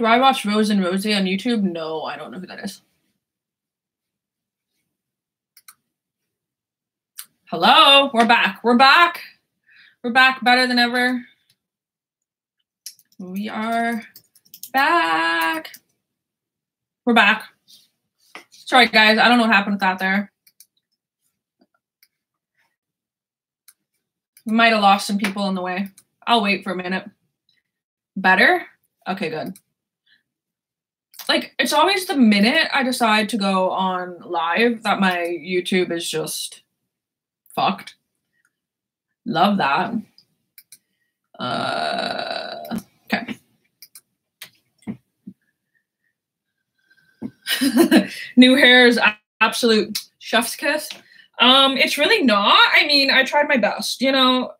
Do I watch Rose and Rosie on YouTube? No, I don't know who that is. Hello, we're back. We're back. We're back better than ever. We are back. We're back. Sorry, guys. I don't know what happened with that there. We might have lost some people on the way. I'll wait for a minute. Better? Okay, good. Like, it's always the minute I decide to go on live that my YouTube is just fucked. Love that. Uh, okay. New hair is absolute chef's kiss. Um, it's really not. I mean, I tried my best. You know,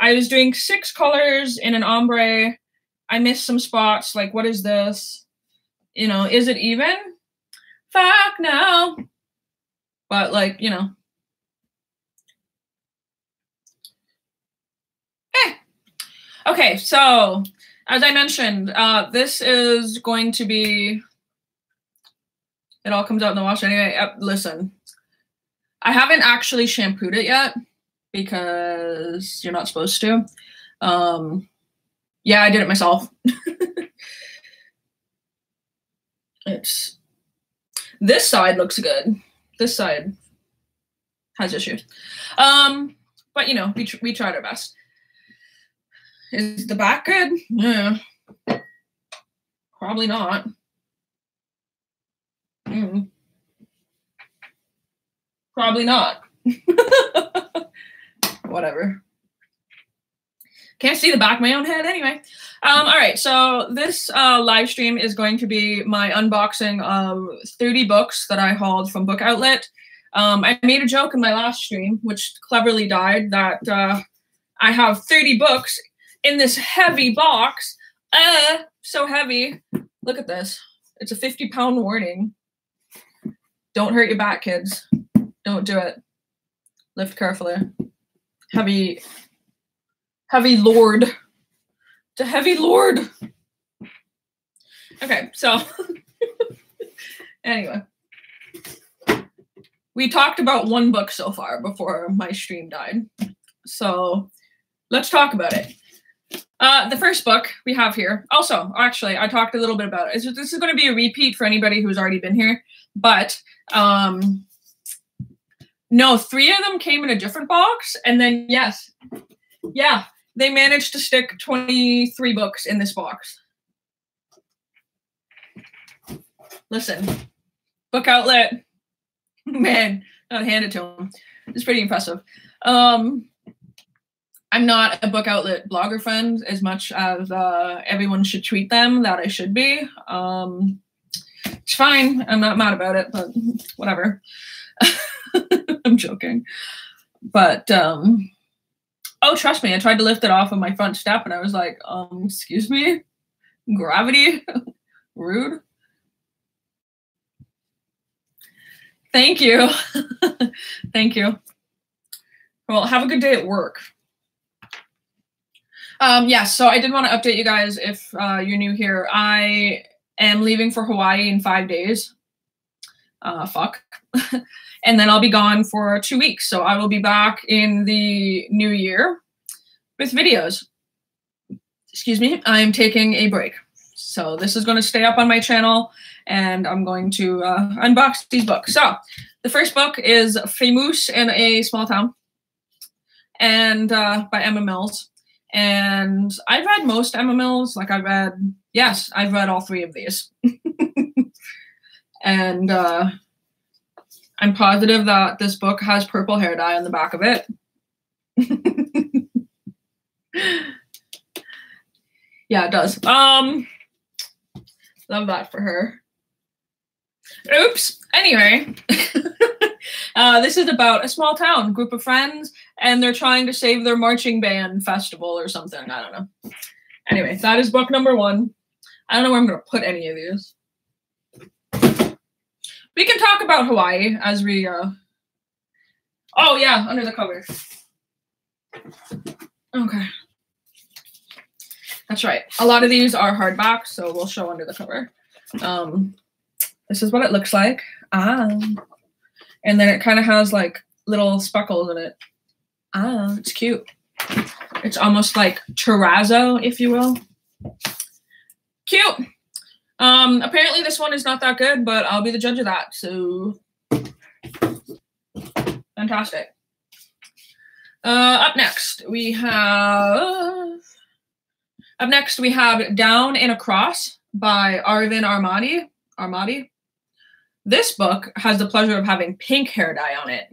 I was doing six colors in an ombre. I missed some spots. Like, what is this? You know, is it even? Fuck no. But like, you know. Eh. Okay, so as I mentioned, uh, this is going to be it all comes out in the wash anyway. Uh, listen, I haven't actually shampooed it yet because you're not supposed to. Um, yeah, I did it myself. it's this side looks good. This side has issues. Um, but you know, we tr we tried our best. Is the back good? Yeah. Probably not. Mm. Probably not. Whatever. Can't see the back of my own head anyway. Um, all right, so this uh, live stream is going to be my unboxing of 30 books that I hauled from Book Outlet. Um, I made a joke in my last stream, which cleverly died, that uh, I have 30 books in this heavy box. Uh, so heavy. Look at this. It's a 50 pound warning. Don't hurt your back, kids. Don't do it. Lift carefully. Heavy, heavy lord. A heavy lord. Okay, so anyway. We talked about one book so far before my stream died. So let's talk about it. Uh, the first book we have here. Also, actually, I talked a little bit about it. This is going to be a repeat for anybody who's already been here, but um, no, three of them came in a different box, and then yes, yeah, they managed to stick 23 books in this box. Listen, book outlet, man, I'll hand it to them. It's pretty impressive. Um, I'm not a book outlet blogger friend as much as uh, everyone should treat them that I should be. Um, it's fine. I'm not mad about it, but whatever. I'm joking. But um, oh, trust me, I tried to lift it off of my front step, and I was like, um, excuse me, gravity, rude. Thank you. Thank you. Well, have a good day at work. Um, yes, yeah, so I did want to update you guys if uh, you're new here. I am leaving for Hawaii in five days. Uh, fuck. and then I'll be gone for two weeks. So I will be back in the new year with videos. Excuse me, I'm taking a break. So this is going to stay up on my channel and I'm going to uh, unbox these books. So the first book is Famous in a Small Town and uh, by Emma Mills. And I've read most Emma Mills. Like I've read, yes, I've read all three of these. and uh, I'm positive that this book has purple hair dye on the back of it. yeah, it does. Um, love that for her. Oops. Anyway. Uh, this is about a small town, group of friends, and they're trying to save their marching band festival or something. I don't know. Anyway, that is book number one. I don't know where I'm going to put any of these. We can talk about Hawaii as we. Uh... Oh, yeah, under the cover. Okay. That's right. A lot of these are hardback, so we'll show under the cover. Um, this is what it looks like. Ah. And then it kind of has like little speckles in it. Ah, it's cute. It's almost like terrazzo, if you will. Cute. Um, apparently this one is not that good, but I'll be the judge of that. So fantastic. Uh, up next, we have up next we have Down and Across by Arvin Ahmadi. Ahmadi. This book has the pleasure of having pink hair dye on it.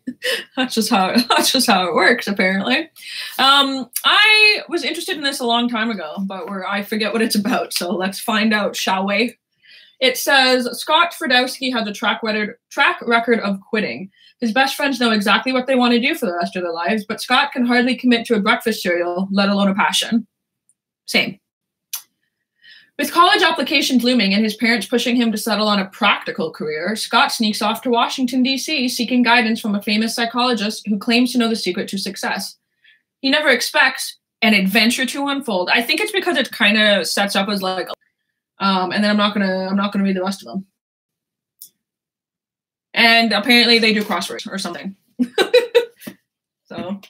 that's, just how that's just how it works apparently. Um, I was interested in this a long time ago, but where I forget what it's about. So let's find out, shall we? It says Scott Ferdowsi has a track record track record of quitting. His best friends know exactly what they want to do for the rest of their lives, but Scott can hardly commit to a breakfast cereal, let alone a passion. Same. With college applications looming and his parents pushing him to settle on a practical career, Scott sneaks off to Washington, D.C., seeking guidance from a famous psychologist who claims to know the secret to success. He never expects an adventure to unfold. I think it's because it kind of sets up as like, um, and then I'm not gonna I'm not gonna read the rest of them. And apparently they do crosswords or something. so,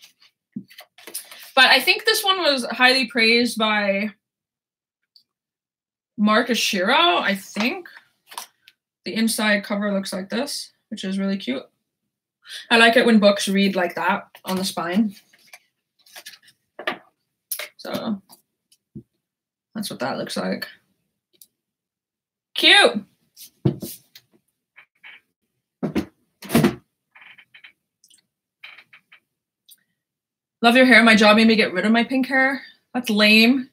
but I think this one was highly praised by Marcus Shiro, I think. The inside cover looks like this, which is really cute. I like it when books read like that on the spine. So that's what that looks like. Cute. Love your hair. My job made me get rid of my pink hair. That's lame.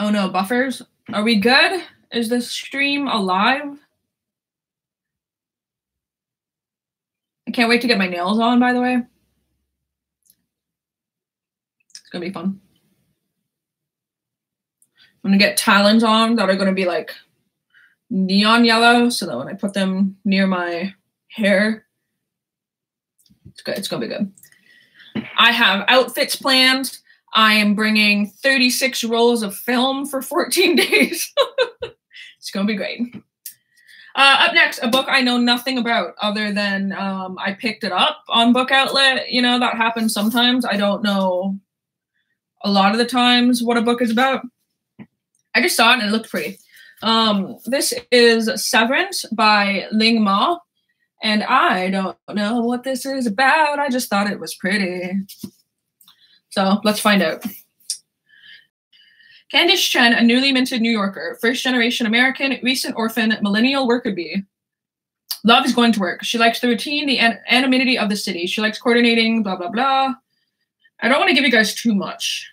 Oh no, buffers. Are we good? Is this stream alive? I can't wait to get my nails on, by the way. It's gonna be fun. I'm gonna get talons on that are gonna be like neon yellow so that when I put them near my hair, it's good. It's gonna be good. I have outfits planned. I am bringing 36 rolls of film for 14 days. it's going to be great. Uh, up next, a book I know nothing about other than um, I picked it up on Book Outlet. You know, that happens sometimes. I don't know a lot of the times what a book is about. I just saw it and it looked pretty. Um, this is Severance by Ling Ma. And I don't know what this is about. I just thought it was pretty. So let's find out. Candice Chen, a newly minted New Yorker, first generation American, recent orphan, millennial worker bee. Love is going to work. She likes the routine, the an- anonymity of the city. She likes coordinating, blah, blah, blah. I don't want to give you guys too much.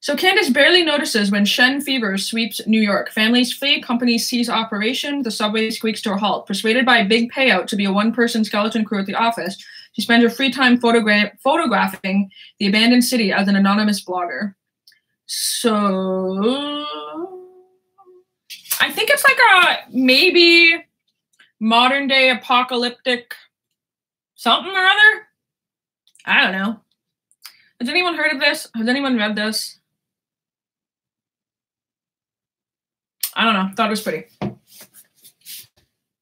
So Candice barely notices when Shen fever sweeps New York. Families flee, companies cease operation, the subway squeaks to a halt. Persuaded by a big payout to be a one-person skeleton crew at the office, she spends her free time photogra- photographing the abandoned city as an anonymous blogger. So I think it's like a maybe modern day apocalyptic something or other. I don't know. Has anyone heard of this? Has anyone read this? I don't know. Thought it was pretty.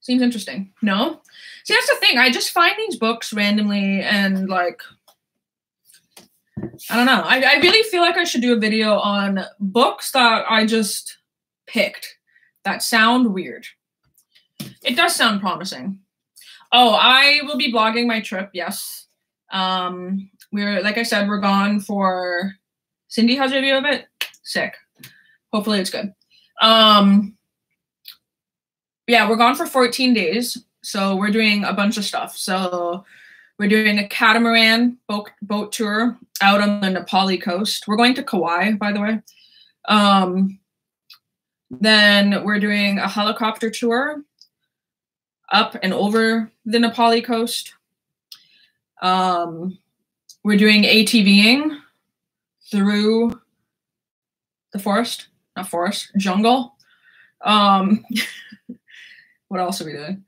Seems interesting. No? See, that's the thing. I just find these books randomly and like I don't know. I, I really feel like I should do a video on books that I just picked that sound weird. It does sound promising. Oh, I will be blogging my trip, yes. Um, we're like I said, we're gone for Cindy has a view of it. Sick. Hopefully it's good. Um yeah, we're gone for 14 days. So we're doing a bunch of stuff. So we're doing a catamaran boat, boat tour out on the Na Pali coast. We're going to Kauai, by the way. Um, then we're doing a helicopter tour up and over the Na Pali coast. Um, we're doing ATVing through the forest, not forest, jungle. Um, what else are we doing?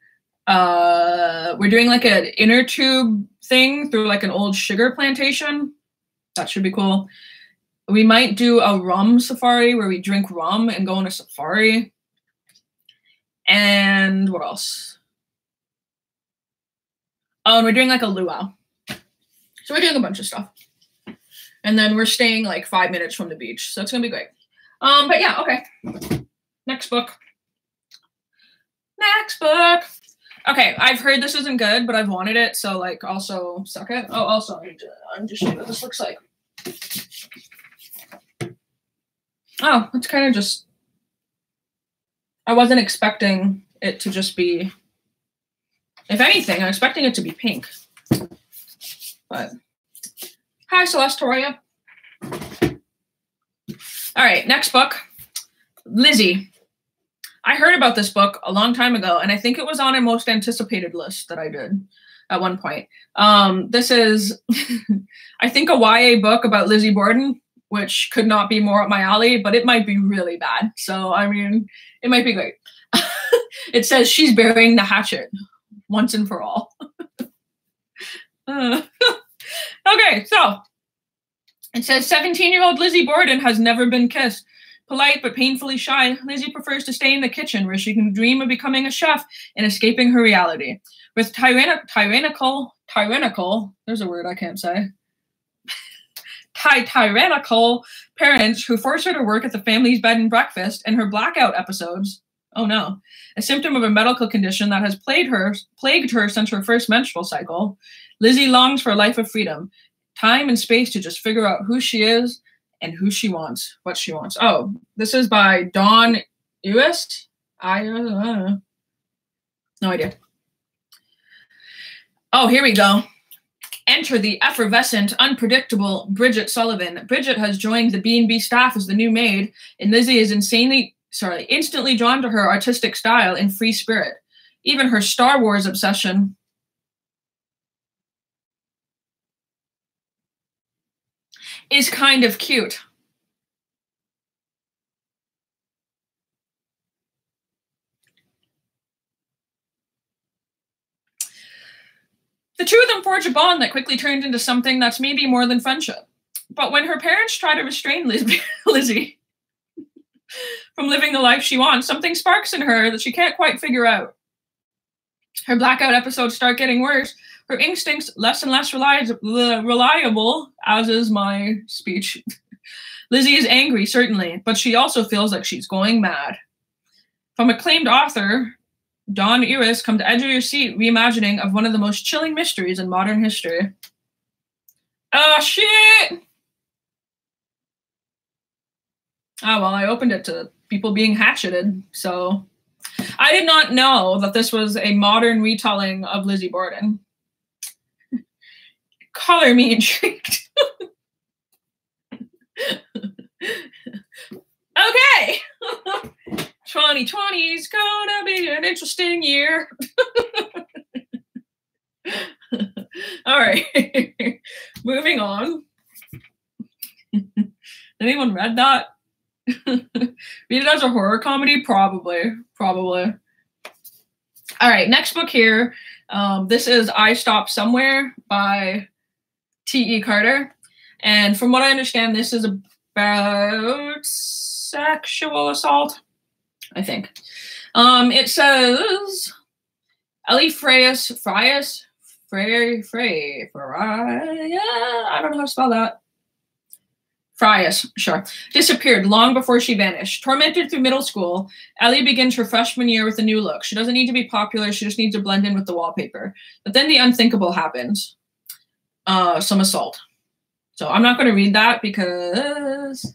Uh, we're doing like an inner tube thing through like an old sugar plantation. That should be cool. We might do a rum safari where we drink rum and go on a safari. And what else? Oh, and we're doing like a luau. So we're doing a bunch of stuff. And then we're staying like five minutes from the beach. So it's gonna be great. Um, but yeah, okay. Next book. Next book. Okay, I've heard this isn't good, but I've wanted it, so like also suck it. Oh, also I'm just showing what this looks like. Oh, it's kind of just. I wasn't expecting it to just be. If anything, I'm expecting it to be pink. But hi, Celeste. How are you? All right, next book, Lizzie. I heard about this book a long time ago, and I think it was on a most anticipated list that I did at one point. Um, this is, I think, a YA book about Lizzie Borden, which could not be more up my alley, but it might be really bad. So, I mean, it might be great. it says she's burying the hatchet once and for all. uh, okay, so it says 17 year old Lizzie Borden has never been kissed. Polite but painfully shy, Lizzie prefers to stay in the kitchen where she can dream of becoming a chef and escaping her reality. With tyrann- tyrannical, tyrannical, there's a word I can't say, ty- tyrannical parents who force her to work at the family's bed and breakfast and her blackout episodes. Oh no, a symptom of a medical condition that has plagued her, plagued her since her first menstrual cycle. Lizzie longs for a life of freedom, time and space to just figure out who she is and who she wants, what she wants. Oh, this is by Dawn Ius. I uh, no idea. Oh, here we go. Enter the effervescent, unpredictable Bridget Sullivan. Bridget has joined the B&B staff as the new maid, and Lizzie is insanely, sorry, instantly drawn to her artistic style and free spirit. Even her Star Wars obsession is kind of cute. The two of them forge a bond that quickly turned into something that's maybe more than friendship. But when her parents try to restrain Liz- Lizzie from living the life she wants, something sparks in her that she can't quite figure out. Her blackout episodes start getting worse, her instincts less and less reliable, as is my speech. Lizzie is angry, certainly, but she also feels like she's going mad. From acclaimed author Dawn Ius come to edge of your seat reimagining of one of the most chilling mysteries in modern history. Oh shit! Oh well, I opened it to people being hatcheted, so I did not know that this was a modern retelling of Lizzie Borden color me intrigued. okay. 2020 is gonna be an interesting year. All right. Moving on. Anyone read that? Read it as a horror comedy? Probably. Probably. All right, next book here. Um, this is I Stop Somewhere by T.E. Carter. And from what I understand, this is about sexual assault, I think. Um, it says Ellie Freyas, Fryas, Frey, Frey, Frey, I don't know how to spell that. Fryas, sure, disappeared long before she vanished. Tormented through middle school, Ellie begins her freshman year with a new look. She doesn't need to be popular, she just needs to blend in with the wallpaper. But then the unthinkable happens uh, some assault. So I'm not going to read that because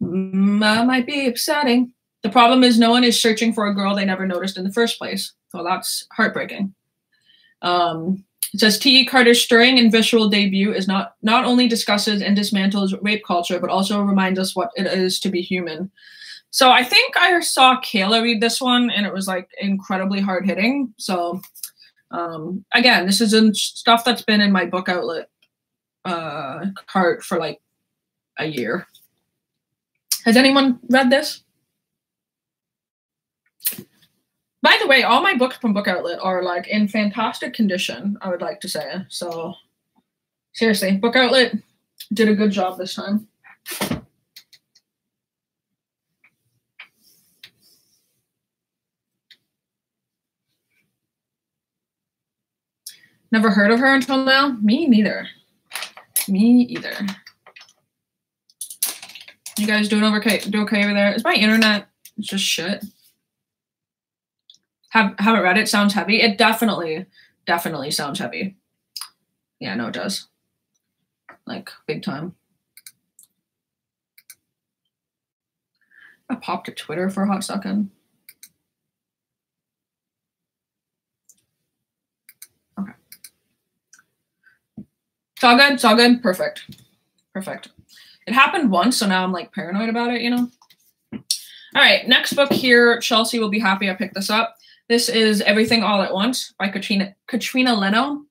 that might be upsetting. The problem is no one is searching for a girl they never noticed in the first place. So that's heartbreaking. Um, it says T.E. Carter's stirring and visual debut is not not only discusses and dismantles rape culture, but also reminds us what it is to be human. So I think I saw Kayla read this one, and it was like incredibly hard hitting. So um, again, this is in stuff that's been in my book outlet uh, cart for like a year. Has anyone read this? By the way, all my books from Book Outlet are like in fantastic condition, I would like to say. So seriously, Book Outlet did a good job this time. Never heard of her until now? Me neither. Me either. You guys doing okay? Do okay over there? Is my internet just shit? Have haven't read it. Sounds heavy. It definitely, definitely sounds heavy. Yeah, no, it does. Like big time. I popped to Twitter for a hot second. It's all good. It's all good. Perfect. Perfect. It happened once, so now I'm like paranoid about it, you know? All right, next book here. Chelsea will be happy I picked this up. This is Everything All at Once by Katrina Katrina Leno.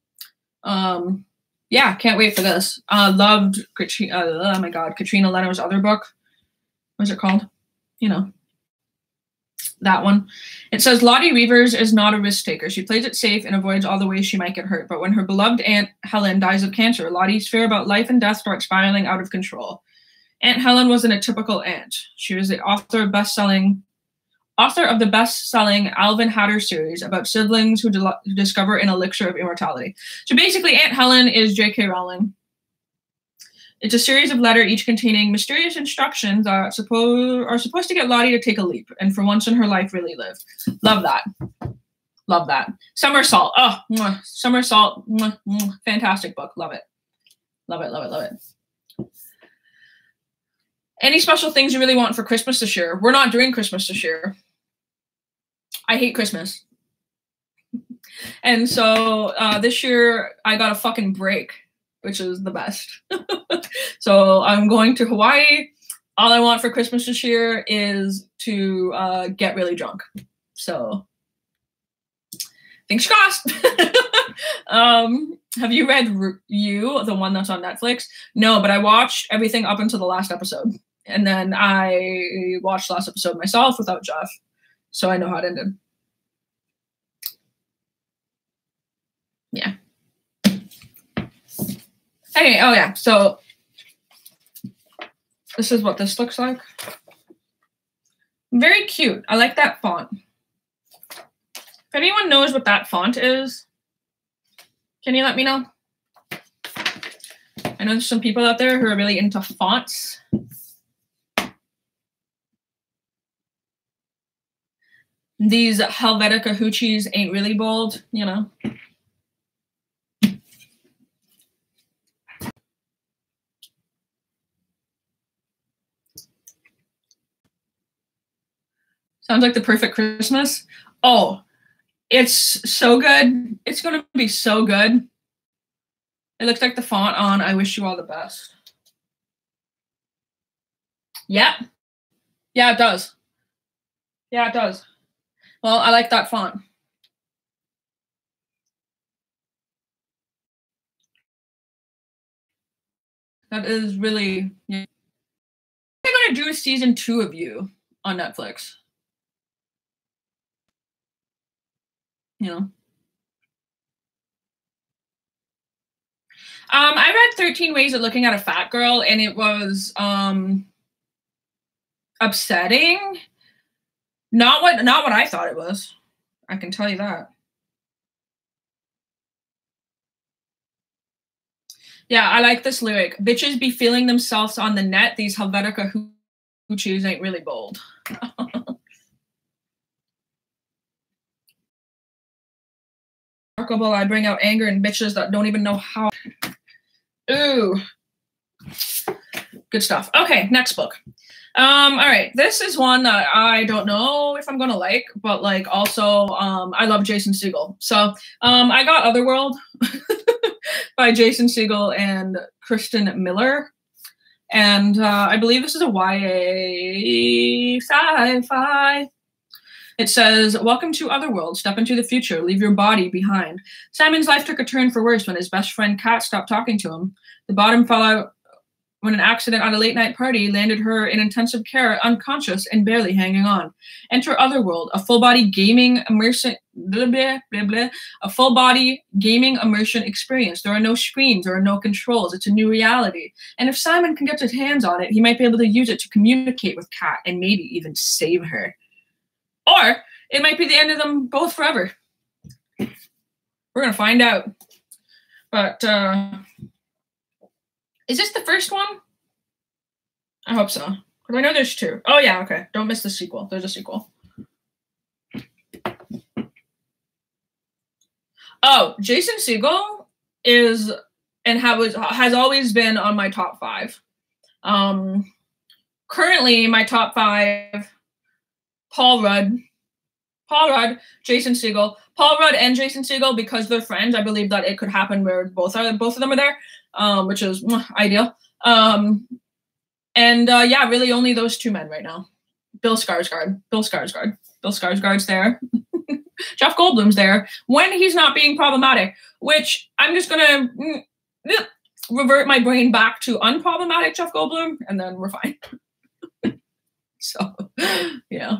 Um, yeah, can't wait for this. Uh, loved Katrina. Uh, oh my God, Katrina Leno's other book. What's it called? You know, that one. It says Lottie Reivers is not a risk taker. She plays it safe and avoids all the ways she might get hurt. But when her beloved aunt Helen dies of cancer, Lottie's fear about life and death starts spiraling out of control. Aunt Helen wasn't a typical aunt. She was the author of best-selling author of the best-selling Alvin Hatter series about siblings who, who discover an elixir of immortality. So basically, Aunt Helen is J.K. Rowling. It's a series of letters, each containing mysterious instructions that suppose are supposed to get Lottie to take a leap, and for once in her life, really live. Love that. Love that. Somersault. Oh, mwah. Somersault. Mwah, mwah. Fantastic book. Love it. Love it. Love it. Love it. Any special things you really want for Christmas this year? We're not doing Christmas this year. I hate Christmas. And so uh, this year I got a fucking break, which is the best. so I'm going to Hawaii. All I want for Christmas this year is to uh, get really drunk. So thanks, crossed. um, have you read You, the one that's on Netflix? No, but I watched everything up until the last episode. And then I watched last episode myself without Jeff. So I know how it ended. Yeah. Hey, oh yeah. So this is what this looks like. Very cute. I like that font. If anyone knows what that font is, can you let me know? I know there's some people out there who are really into fonts. These Helvetica hoochies ain't really bold, you know. Sounds like the perfect Christmas. Oh, it's so good. It's going to be so good. It looks like the font on I Wish You All the Best. Yeah. Yeah, it does. Yeah, it does. Well, I like that font. That is really. Yeah. I'm going to do season two of you on Netflix. You know. Um, I read 13 Ways of Looking at a Fat Girl, and it was um, upsetting. Not what not what I thought it was. I can tell you that. Yeah, I like this lyric. Bitches be feeling themselves on the net. These Helvetica hoochies ain't really bold. remarkable. I bring out anger and bitches that don't even know how. Ooh. Good stuff. Okay, next book. Um, all right. This is one that I don't know if I'm gonna like, but like also um I love Jason Segel. So um I got Otherworld by Jason Segel and Kirsten Miller. And uh, I believe this is a YA sci-fi it says, Welcome to Otherworld. Step into the future. Leave your body behind. Simon's life took a turn for worse when his best friend Kat stopped talking to him. The bottom fell out when an accident on a late night party landed her in intensive care, unconscious and barely hanging on. Enter Otherworld, a full body gaming immersion. Blah, blah, blah, a full body gaming immersion experience. There are no screens, there are no controls. It's a new reality. And if Simon can get his hands on it, he might be able to use it to communicate with Kat and maybe even save her. Or it might be the end of them both forever. We're gonna find out. But uh is this the first one? I hope so. Because I know there's two. Oh yeah, okay. Don't miss the sequel. There's a sequel. Oh, Jason Segel is and has has always been on my top five. Um, currently, my top five: Paul Rudd, Paul Rudd, Jason Segel, Paul Rudd, and Jason Segel because they're friends. I believe that it could happen where both are both of them are there, um, which is ideal. Um, and uh, yeah, really only those two men right now. Bill Skarsgård, Bill Skarsgård, Bill Skarsgård's there. Jeff Goldblum's there when he's not being problematic, which I'm just gonna mm, revert my brain back to unproblematic Jeff Goldblum, and then we're fine. so, yeah.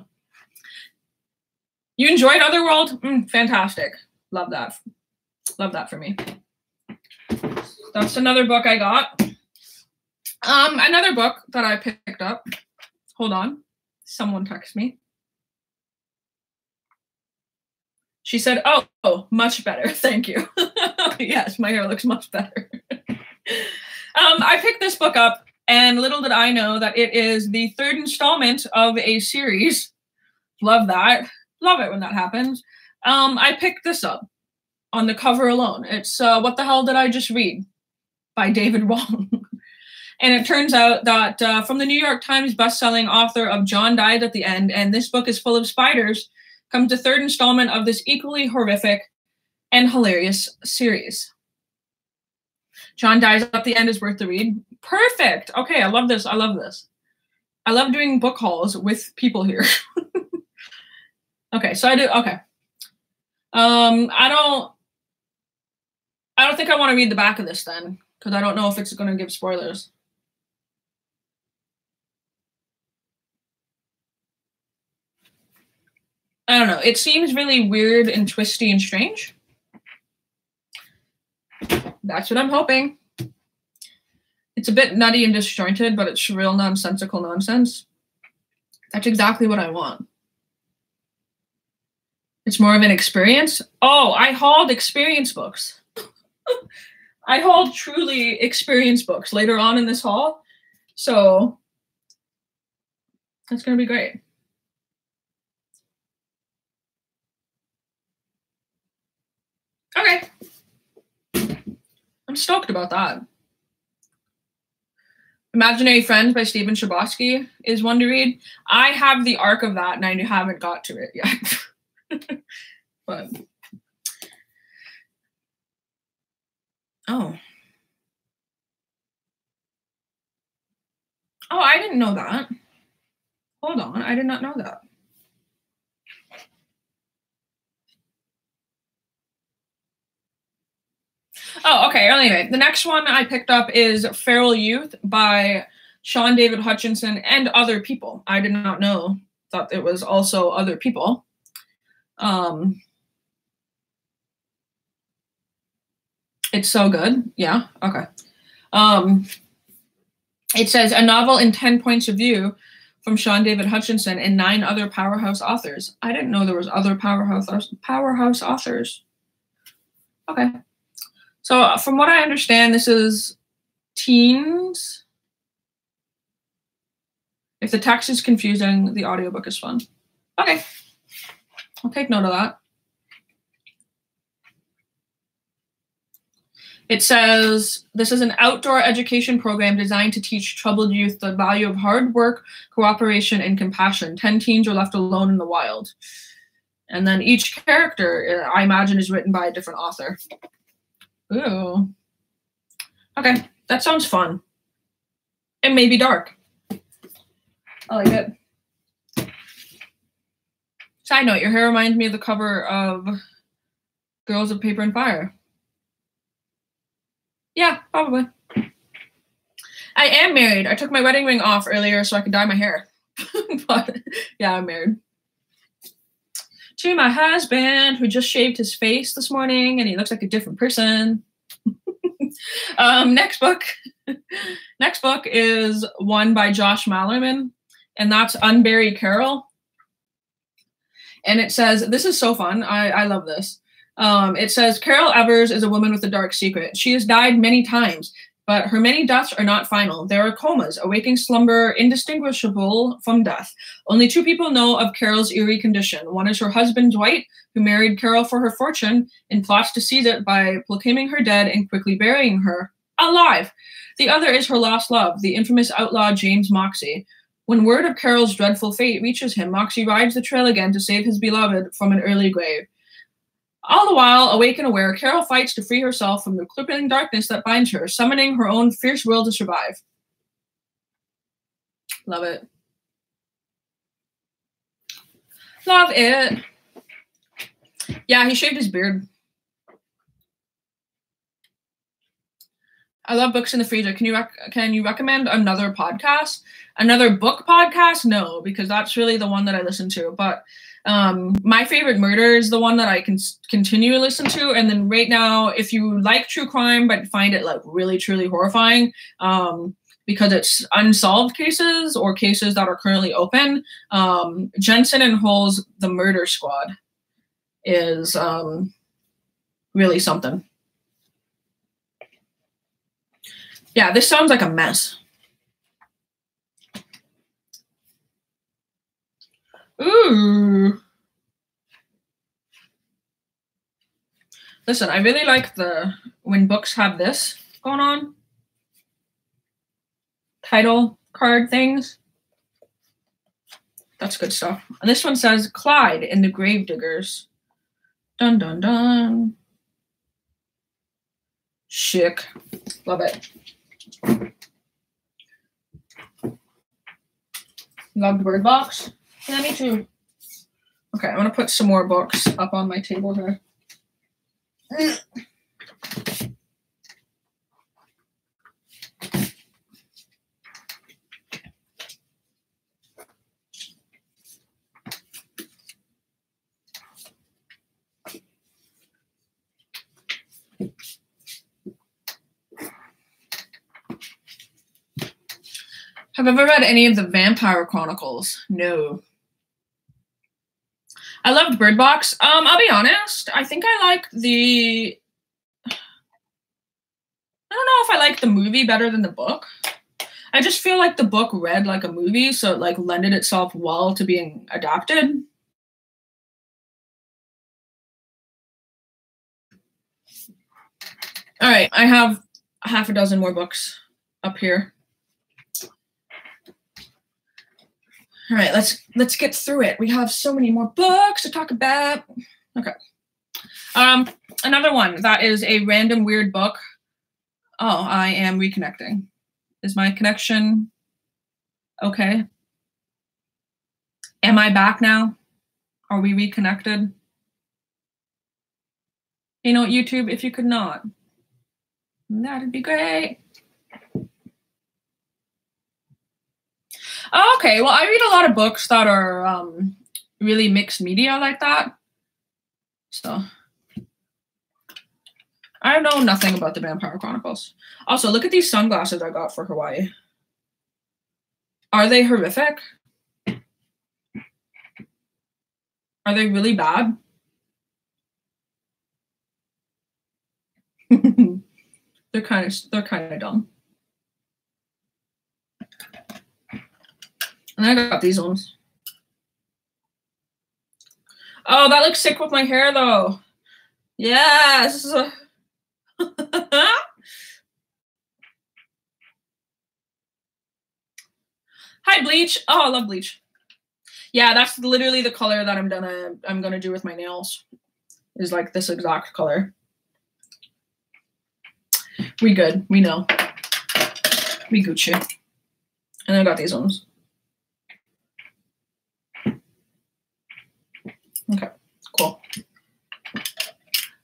You enjoyed Otherworld? Mm, fantastic. Love that. Love that for me. That's another book I got. Um, another book that I picked up. Hold on. Someone text me. She said, oh, oh much better. Thank you. yes, my hair looks much better. um, I picked this book up, and little did I know that it is the third installment of a series. Love that. Love it when that happens. Um, I picked this up on the cover alone. It's uh, What the Hell Did I Just Read by David Wong. and it turns out that uh, from the New York Times bestselling author of John Died at the End, and this book is full of spiders, comes the third installment of this equally horrific and hilarious series. John Dies at the End is worth the read. Perfect. Okay, I love this. I love this. I love doing book hauls with people here. Okay, so I do okay. Um, I don't I don't think I want to read the back of this then, because I don't know if it's gonna give spoilers. I don't know. It seems really weird and twisty and strange. That's what I'm hoping. It's a bit nutty and disjointed, but it's real nonsensical nonsense. That's exactly what I want. It's more of an experience. Oh, I hauled experience books. I hauled truly experience books later on in this haul. So that's going to be great. Okay. I'm stoked about that. Imaginary Friends by Stephen Chbosky is one to read. I have the arc of that and I haven't got to it yet. but oh. Oh, I didn't know that. Hold on, I did not know that. Oh, okay. Anyway, the next one I picked up is Feral Youth by Shaun David Hutchinson and other people. I did not know that it was also other people. Um, it's so good. Yeah. Okay. Um, it says a novel in 10 points of view from Shaun David Hutchinson and nine other powerhouse authors. I didn't know there was other powerhouse powerhouse authors. Okay. So uh, from what I understand, this is teens. If the text is confusing, the audiobook is fun. Okay. I'll take note of that. It says this is an outdoor education program designed to teach troubled youth the value of hard work, cooperation, and compassion. 10 teens are left alone in the wild. And then each character, uh, I imagine, is written by a different author. Ooh. Okay, that sounds fun. And maybe dark. I like it. Side note, your hair reminds me of the cover of Girls of Paper and Fire. Yeah, probably. I am married. I took my wedding ring off earlier so I could dye my hair. but yeah, I'm married. To my husband who just shaved his face this morning and he looks like a different person. um, next book. next book is one by Josh Malerman, and that's Unbury Carol. And it says, This is so fun. I, I love this. Um, it says Carol Evers is a woman with a dark secret. She has died many times, but her many deaths are not final. There are comas, a waking slumber indistinguishable from death. Only two people know of Carol's eerie condition. One is her husband, Dwight, who married Carol for her fortune and plots to seize it by proclaiming her dead and quickly burying her alive. The other is her lost love, the infamous outlaw James Moxie. When word of Carol's dreadful fate reaches him, Moxie rides the trail again to save his beloved from an early grave. All the while, awake and aware, Carol fights to free herself from the crippling darkness that binds her, summoning her own fierce will to survive. Love it. Love it. Yeah, he shaved his beard. I love books in the freezer. Can you rec- can you recommend another podcast? Another book podcast? No, because that's really the one that I listen to. But um, my favorite murder is the one that I can continue to listen to. And then right now, if you like true crime but find it like really truly horrifying, um, because it's unsolved cases or cases that are currently open, um, Jensen and Holes The Murder Squad is um, really something. Yeah, this sounds like a mess. Ooh. Listen, I really like the when books have this going on. Title card things. That's good stuff. And this one says Clyde in the Gravediggers. Dun dun dun. Chic. Love it. Loved Bird Box. Yeah, me too. Okay, I'm gonna put some more books up on my table here. Have you ever read any of the Vampire Chronicles? No. I loved Bird Box. Um, I'll be honest. I think I like the. I don't know if I like the movie better than the book. I just feel like the book read like a movie, so it like lended itself well to being adapted. All right, I have half a dozen more books up here. All right, let's let's get through it. We have so many more books to talk about. Okay. Um, another one that is a random weird book. Oh, I am reconnecting. Is my connection okay? Am I back now? Are we reconnected? You know, YouTube, if you could not, that'd be great. Oh, okay, well, I read a lot of books that are um, really mixed media like that. So I know nothing about the Vampire Chronicles. Also, look at these sunglasses I got for Hawaii. Are they horrific? Are they really bad? they're kind of they're kind of dumb. And I got these ones. Oh, that looks sick with my hair though. Yes. Hi, bleach. Oh, I love bleach. Yeah, that's literally the color that I'm gonna I'm gonna do with my nails. Is like this exact color. We good. We know. We Gucci. And I got these ones. Okay, cool.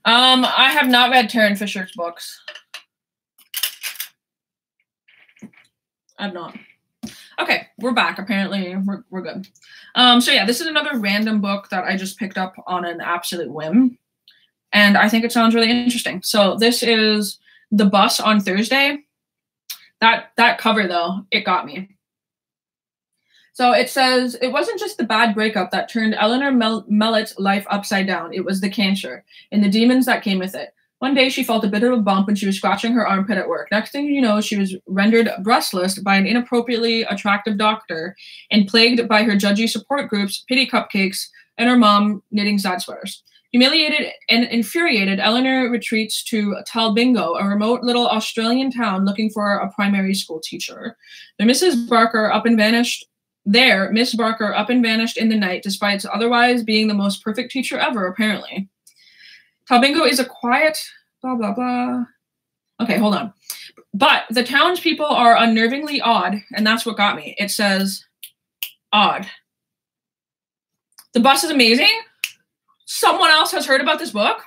Um, I have not read Tarryn Fisher's books. I've not. Okay, we're back. Apparently, we're, we're good. Um, so yeah, this is another random book that I just picked up on an absolute whim, and I think it sounds really interesting. So this is the bus on Thursday. That that cover though, it got me. So it says it wasn't just the bad breakup that turned Eleanor Mel- life upside down. It was the cancer and the demons that came with it. One day she felt a bit of a bump when she was scratching her armpit at work. Next thing you know, she was rendered breastless by an inappropriately attractive doctor and plagued by her judgy support groups, pity cupcakes, and her mom knitting sad sweaters. Humiliated and infuriated, Eleanor retreats to Talbingo, a remote little Australian town looking for a primary school teacher. The Mrs. Barker up and vanished there, Miss Barker up and vanished in the night, despite otherwise being the most perfect teacher ever, apparently. Talbingo is a quiet, blah, blah, blah. Okay, hold on. But the townspeople are unnervingly odd, and that's what got me. It says odd. The bus is amazing. Someone else has heard about this book.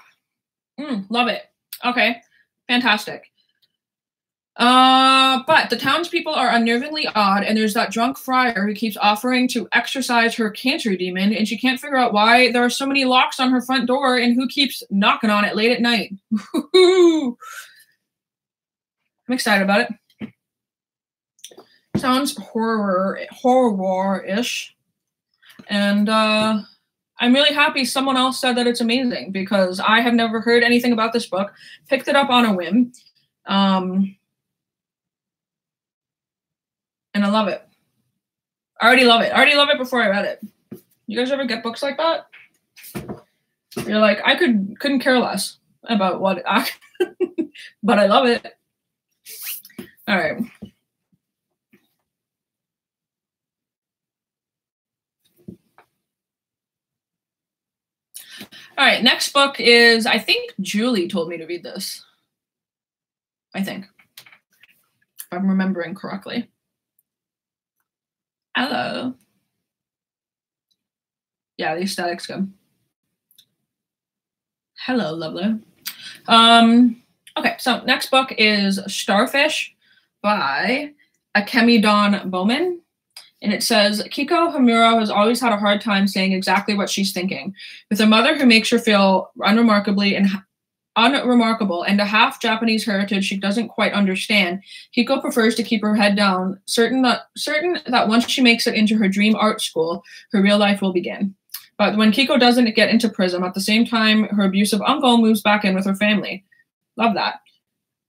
Mm, love it. Okay, fantastic. Uh, but the townspeople are unnervingly odd, and there's that drunk friar who keeps offering to exorcise her cancer demon, and she can't figure out why there are so many locks on her front door and who keeps knocking on it late at night. I'm excited about it. Sounds horror horror-ish. And uh I'm really happy someone else said that it's amazing because I have never heard anything about this book. Picked it up on a whim. Um and I love it. I already love it. I already love it before I read it. You guys ever get books like that? You're like, I could couldn't care less about what but I love it. All right. All right, next book is I think Julie told me to read this. I think. If I'm remembering correctly. Hello. Yeah, the aesthetic's good. Hello, lovely. Um, okay, so next book is Starfish by Akemi Dawn Bowman. And it says Kiko Himura has always had a hard time saying exactly what she's thinking. With a mother who makes her feel unremarkably and unremarkable and a half Japanese heritage she doesn't quite understand, Kiko prefers to keep her head down, certain that certain that once she makes it into her dream art school, her real life will begin. But when Kiko doesn't get into Prism, at the same time, her abusive uncle moves back in with her family. Love that.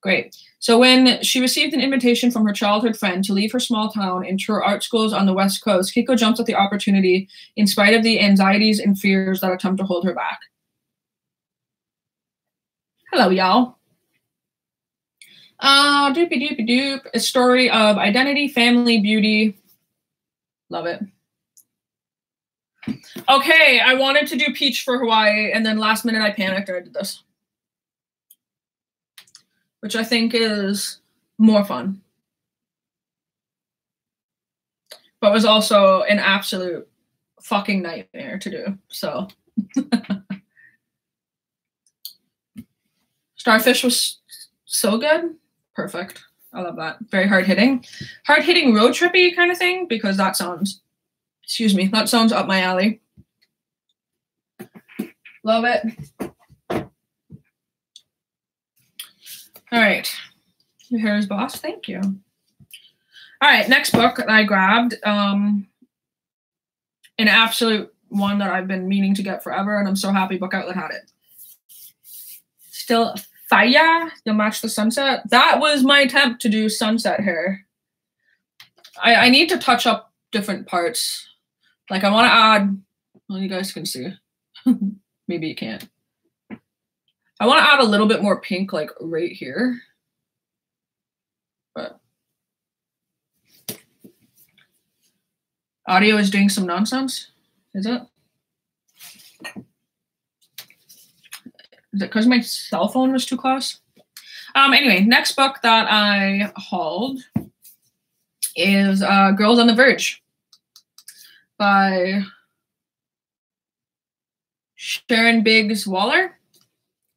Great. So when she received an invitation from her childhood friend to leave her small town and tour art schools on the West Coast, Kiko jumps at the opportunity in spite of the anxieties and fears that attempt to hold her back. Hello, y'all. Uh, doopy doopy doop. A story of identity, family, beauty. Love it. Okay, I wanted to do Peach for Hawaii, and then last minute I panicked and I did this. Which I think is more fun. But was also an absolute fucking nightmare to do. So Starfish was so good. Perfect. I love that. Very hard hitting. Hard hitting road trippy kind of thing because that sounds, excuse me, that sounds up my alley. Love it. All right. Your hair is boss. Thank you. All right. Next book I grabbed. Um, an absolute one that I've been meaning to get forever, and I'm so happy Book Outlet had it. Still Fire, you'll match the sunset. That was my attempt to do sunset hair. I, I need to touch up different parts. Like I want to add, well, you guys can see. Maybe you can't. I want to add a little bit more pink, like right here. But audio is doing some nonsense. Is it? Is it because my cell phone was too close? Um, anyway, next book that I hauled is uh, Girls on the Verge by Sharon Biggs Waller.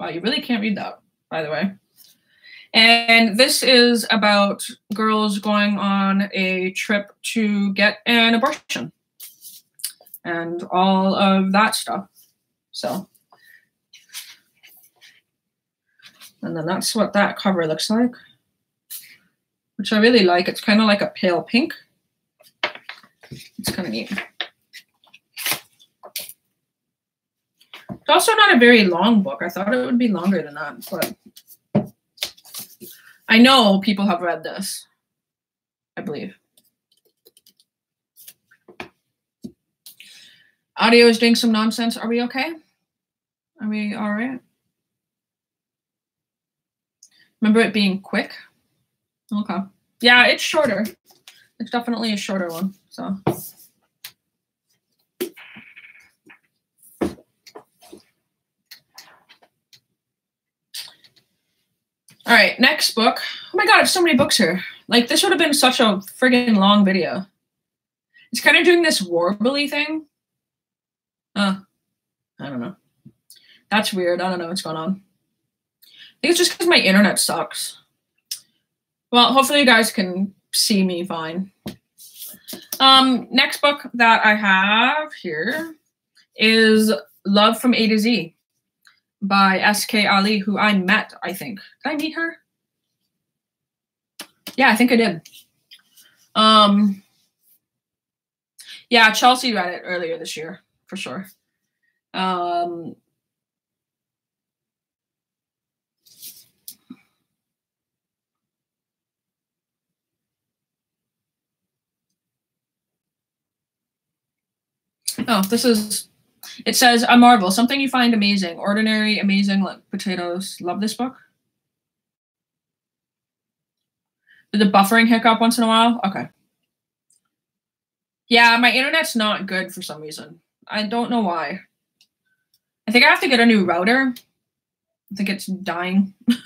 Wow, you really can't read that, by the way. And this is about girls going on a trip to get an abortion and all of that stuff. So, and then that's what that cover looks like, which I really like. It's kind of like a pale pink. It's kind of neat. It's also not a very long book. I thought it would be longer than that, but I know people have read this, I believe. Audio is doing some nonsense. Are we okay? Are we all right? Remember it being quick? Okay. Yeah, it's shorter. It's definitely a shorter one. So. All right, next book. Oh my god, so many books here. Like this would have been such a friggin' long video. It's kind of doing this warbly thing. Uh, I don't know. That's weird. I don't know what's going on. Think it's just because my internet sucks. Well, hopefully you guys can see me fine. Um, next book that I have here is Love from A to Z by S.K. Ali, who I met, I think. Did I meet her? Yeah, I think I did. Um, yeah, Chelsea read it earlier this year, for sure. Um, Oh, this is it says a marvel, something you find amazing, ordinary, amazing like potatoes. Love this book. The buffering hiccup once in a while? Okay. Yeah, my internet's not good for some reason. I don't know why. I think I have to get a new router. I think it's dying.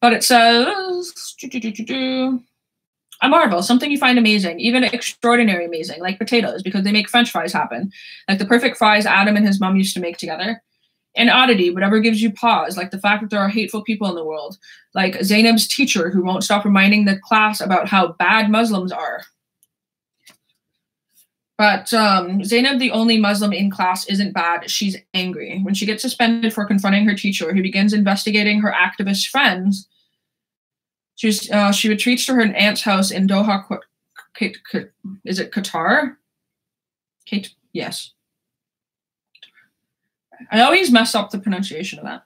but it says a marvel, something you find amazing, even extraordinary amazing, like potatoes, because they make french fries happen. Like the perfect fries Adam and his mom used to make together. An oddity, whatever gives you pause, like the fact that there are hateful people in the world, like Zayneb's teacher who won't stop reminding the class about how bad Muslims are. But um, Zainab, the only Muslim in class, isn't bad. She's angry. When she gets suspended for confronting her teacher, who begins investigating her activist friends, She's uh, she retreats to her aunt's house in Doha. Is it Qatar? Kate, yes. I always mess up the pronunciation of that.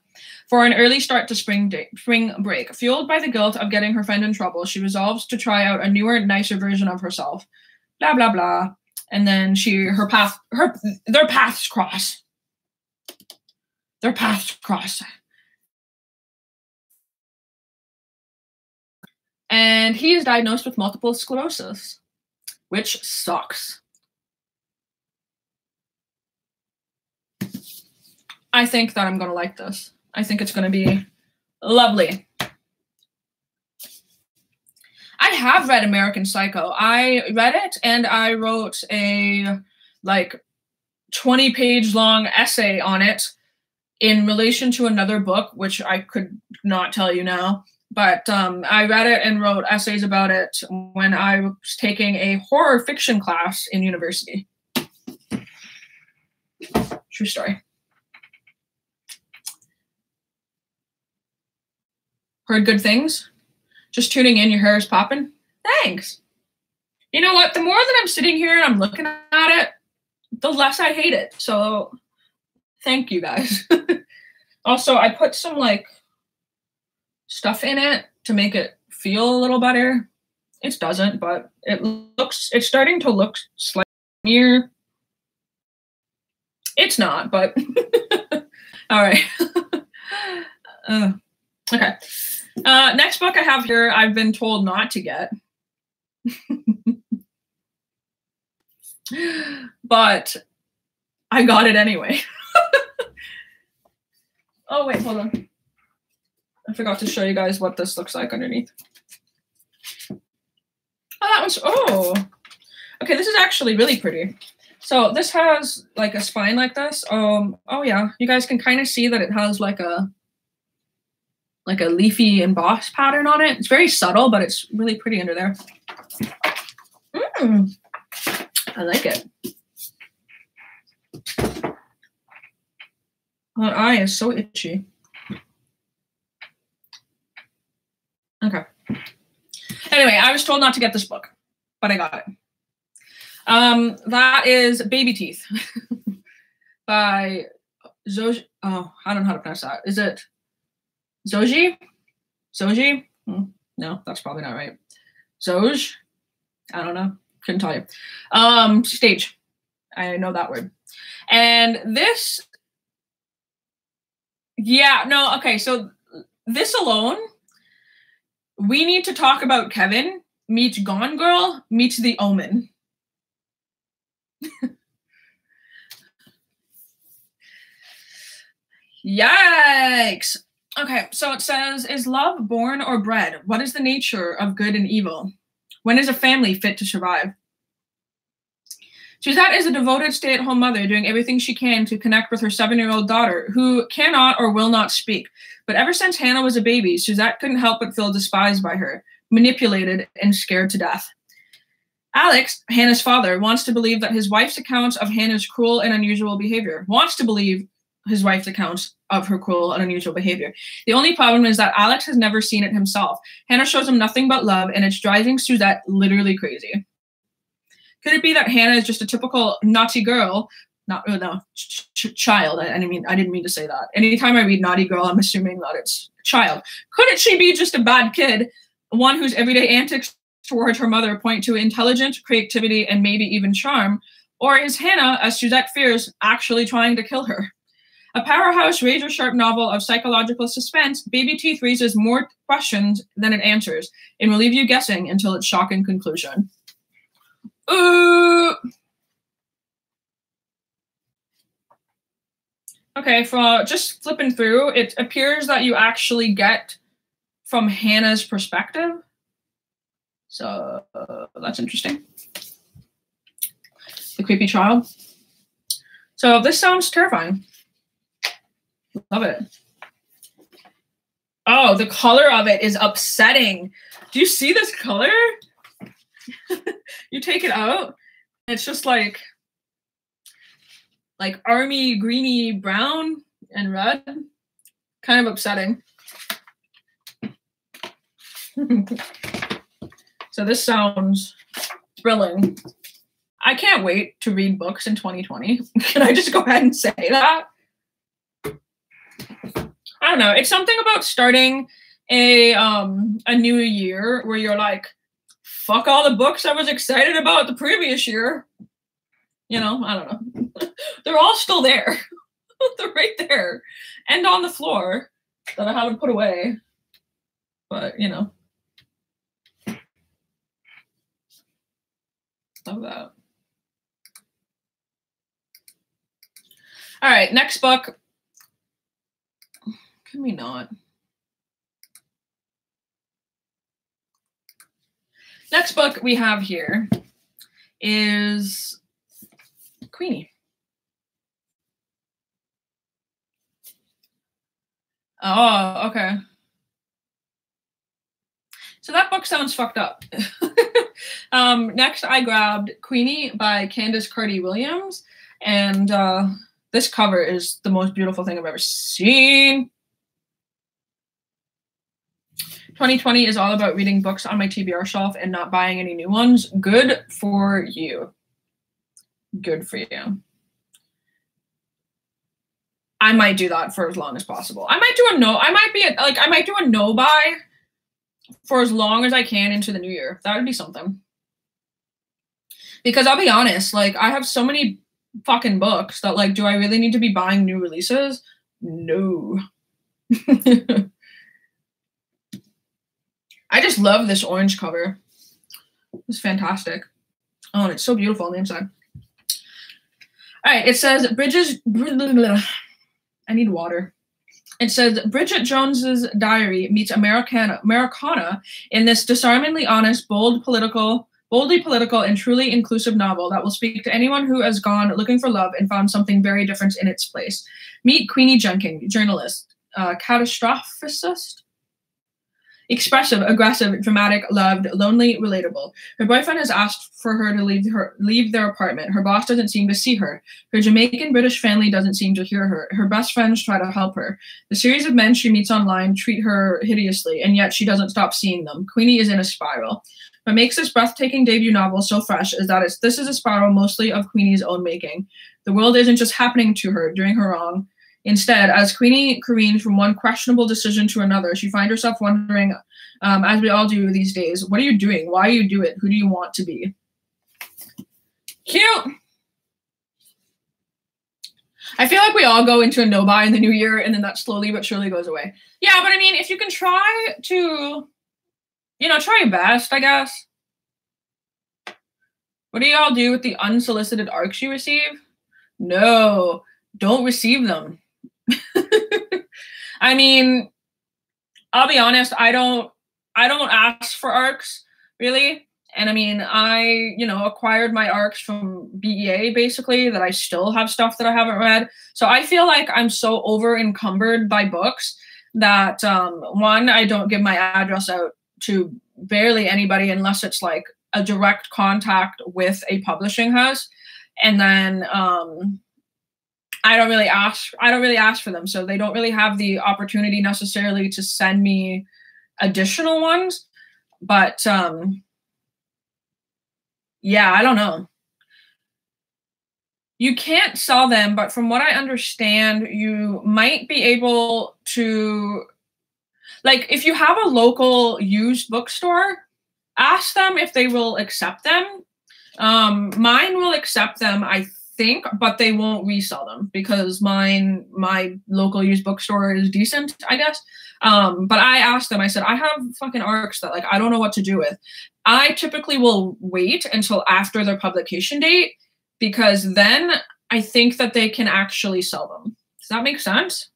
For an early start to spring day, spring break, fueled by the guilt of getting her friend in trouble, she resolves to try out a newer, nicer version of herself. Blah blah blah. And then she her path her their paths cross. Their paths cross. And he is diagnosed with multiple sclerosis, which sucks. I think that I'm going to like this. I think it's going to be lovely. I have read American Psycho. I read it and I wrote a like 20 page long essay on it in relation to another book, which I could not tell you now but um, I read it and wrote essays about it when I was taking a horror fiction class in university. True story. Heard good things? Just tuning in, your hair is popping? Thanks. You know what? The more that I'm sitting here and I'm looking at it, the less I hate it. So thank you guys. also, I put some like stuff in it to make it feel a little better. It doesn't, but it looks, it's starting to look slightly near. It's not, but all right. uh, okay. Uh, next book I have here, I've been told not to get. but I got it anyway. oh, wait, hold on. I forgot to show you guys what this looks like underneath. Oh, that one's, oh. Okay, this is actually really pretty. So this has like a spine like this. Um, oh yeah, you guys can kind of see that it has like a, like a leafy embossed pattern on it. It's very subtle, but it's really pretty under there. Mm, I like it. My eye is so itchy. Okay. Anyway, I was told not to get this book, but I got it. Um, that is Baby Teeth by Zoji. Oh, I don't know how to pronounce that. Is it Zoji? Zoji? Hmm, no, that's probably not right. Zoj? I don't know. Couldn't tell you. Um, stage. I know that word. And this, yeah, no, okay. So this alone, we need to talk about Kevin meets Gone Girl meets The Omen. Yikes. Okay, so it says Is love born or bred? What is the nature of good and evil? When is a family fit to survive? Suzette is a devoted stay at home mother doing everything she can to connect with her seven year old daughter, who cannot or will not speak. But ever since Hannah was a baby, Suzette couldn't help but feel despised by her, manipulated, and scared to death. Alex, Hannah's father, wants to believe that his wife's accounts of Hannah's cruel and unusual behavior, wants to believe his wife's accounts of her cruel and unusual behavior. The only problem is that Alex has never seen it himself. Hannah shows him nothing but love, and it's driving Suzette literally crazy. Could it be that Hannah is just a typical naughty girl? Not uh, no ch- ch- child. I, I mean, I didn't mean to say that. Anytime I read naughty girl, I'm assuming that it's child. Couldn't she be just a bad kid, one whose everyday antics towards her mother point to intelligence, creativity, and maybe even charm? Or is Hannah, as Suzette fears, actually trying to kill her? A powerhouse, razor sharp novel of psychological suspense, Baby Teeth raises more questions than it answers and will leave you guessing until its shocking conclusion. Uh, okay, for just flipping through, it appears that you actually get from Hannah's perspective. So uh, that's interesting. The creepy child. So this sounds terrifying. Love it. Oh, the color of it is upsetting. Do you see this color? you take it out, it's just like like army greeny brown and red. Kind of upsetting. so this sounds thrilling. I can't wait to read books in 2020. Can I just go ahead and say that? I don't know. It's something about starting a um a new year where you're like, fuck all the books I was excited about the previous year. You know, I don't know. They're all still there. They're right there. And on the floor that I haven't put away. But, you know. Love that. All right, next book. Can we not? Next book we have here is Queenie. Oh, okay. So that book sounds fucked up. um, next, I grabbed Queenie by Candice Carty-Williams, and uh, this cover is the most beautiful thing I've ever seen. 2020 is all about reading books on my TBR shelf and not buying any new ones. Good for you. Good for you. I might do that for as long as possible. I might do a no. I might be a, like I might do a no buy for as long as I can into the new year. That would be something. Because I'll be honest, like I have so many fucking books that like do I really need to be buying new releases? No. I just love this orange cover. It's fantastic. Oh, and it's so beautiful on the inside. All right, it says Bridges. I need water. It says Bridget Jones's diary meets Americana, Americana in this disarmingly honest, bold political, boldly political, and truly inclusive novel that will speak to anyone who has gone looking for love and found something very different in its place. Meet Queenie Junkin, journalist, uh, catastrophicist, Expressive, aggressive, dramatic, loved, lonely, relatable. Her boyfriend has asked for her to leave her leave their apartment. Her boss doesn't seem to see her. Her Jamaican British family doesn't seem to hear her. Her best friends try to help her. The series of men she meets online treat her hideously, and yet she doesn't stop seeing them. Queenie is in a spiral. What makes this breathtaking debut novel so fresh is that it's this is a spiral mostly of Queenie's own making. The world isn't just happening to her, doing her wrong. Instead, as Queenie careens from one questionable decision to another, she finds herself wondering, um, as we all do these days, what are you doing? Why do you do it? Who do you want to be? Cute. I feel like we all go into a no buy in the new year and then that slowly but surely goes away. Yeah, but I mean, if you can try to, you know, try your best, I guess. What do y'all do with the unsolicited arcs you receive? No, don't receive them. I mean, I'll be honest, I don't I don't ask for arcs really. And I mean, I, you know, acquired my arcs from BEA basically that I still have stuff that I haven't read. So I feel like I'm so over encumbered by books that um one, I don't give my address out to barely anybody unless it's like a direct contact with a publishing house. And then um I don't really ask I don't really ask for them. So they don't really have the opportunity necessarily to send me additional ones. But um yeah, I don't know. You can't sell them, but from what I understand, you might be able to like if you have a local used bookstore, ask them if they will accept them. Um mine will accept them, I think, but they won't resell them because mine, my local used bookstore is decent, I guess. Um, but I asked them, I said, I have fucking arcs that like I don't know what to do with. I typically will wait until after their publication date because then I think that they can actually sell them. Does that make sense?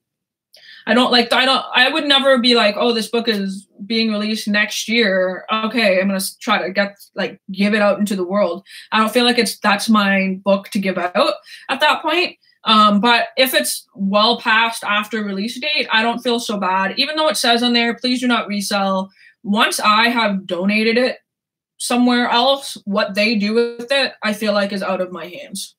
I don't like I don't I would never be like, oh, this book is being released next year. Okay, I'm gonna try to get like give it out into the world. I don't feel like it's that's my book to give out at that point. Um, but if it's well past after release date, I don't feel so bad. Even though it says on there, please do not resell. Once I have donated it somewhere else, what they do with it, I feel like is out of my hands.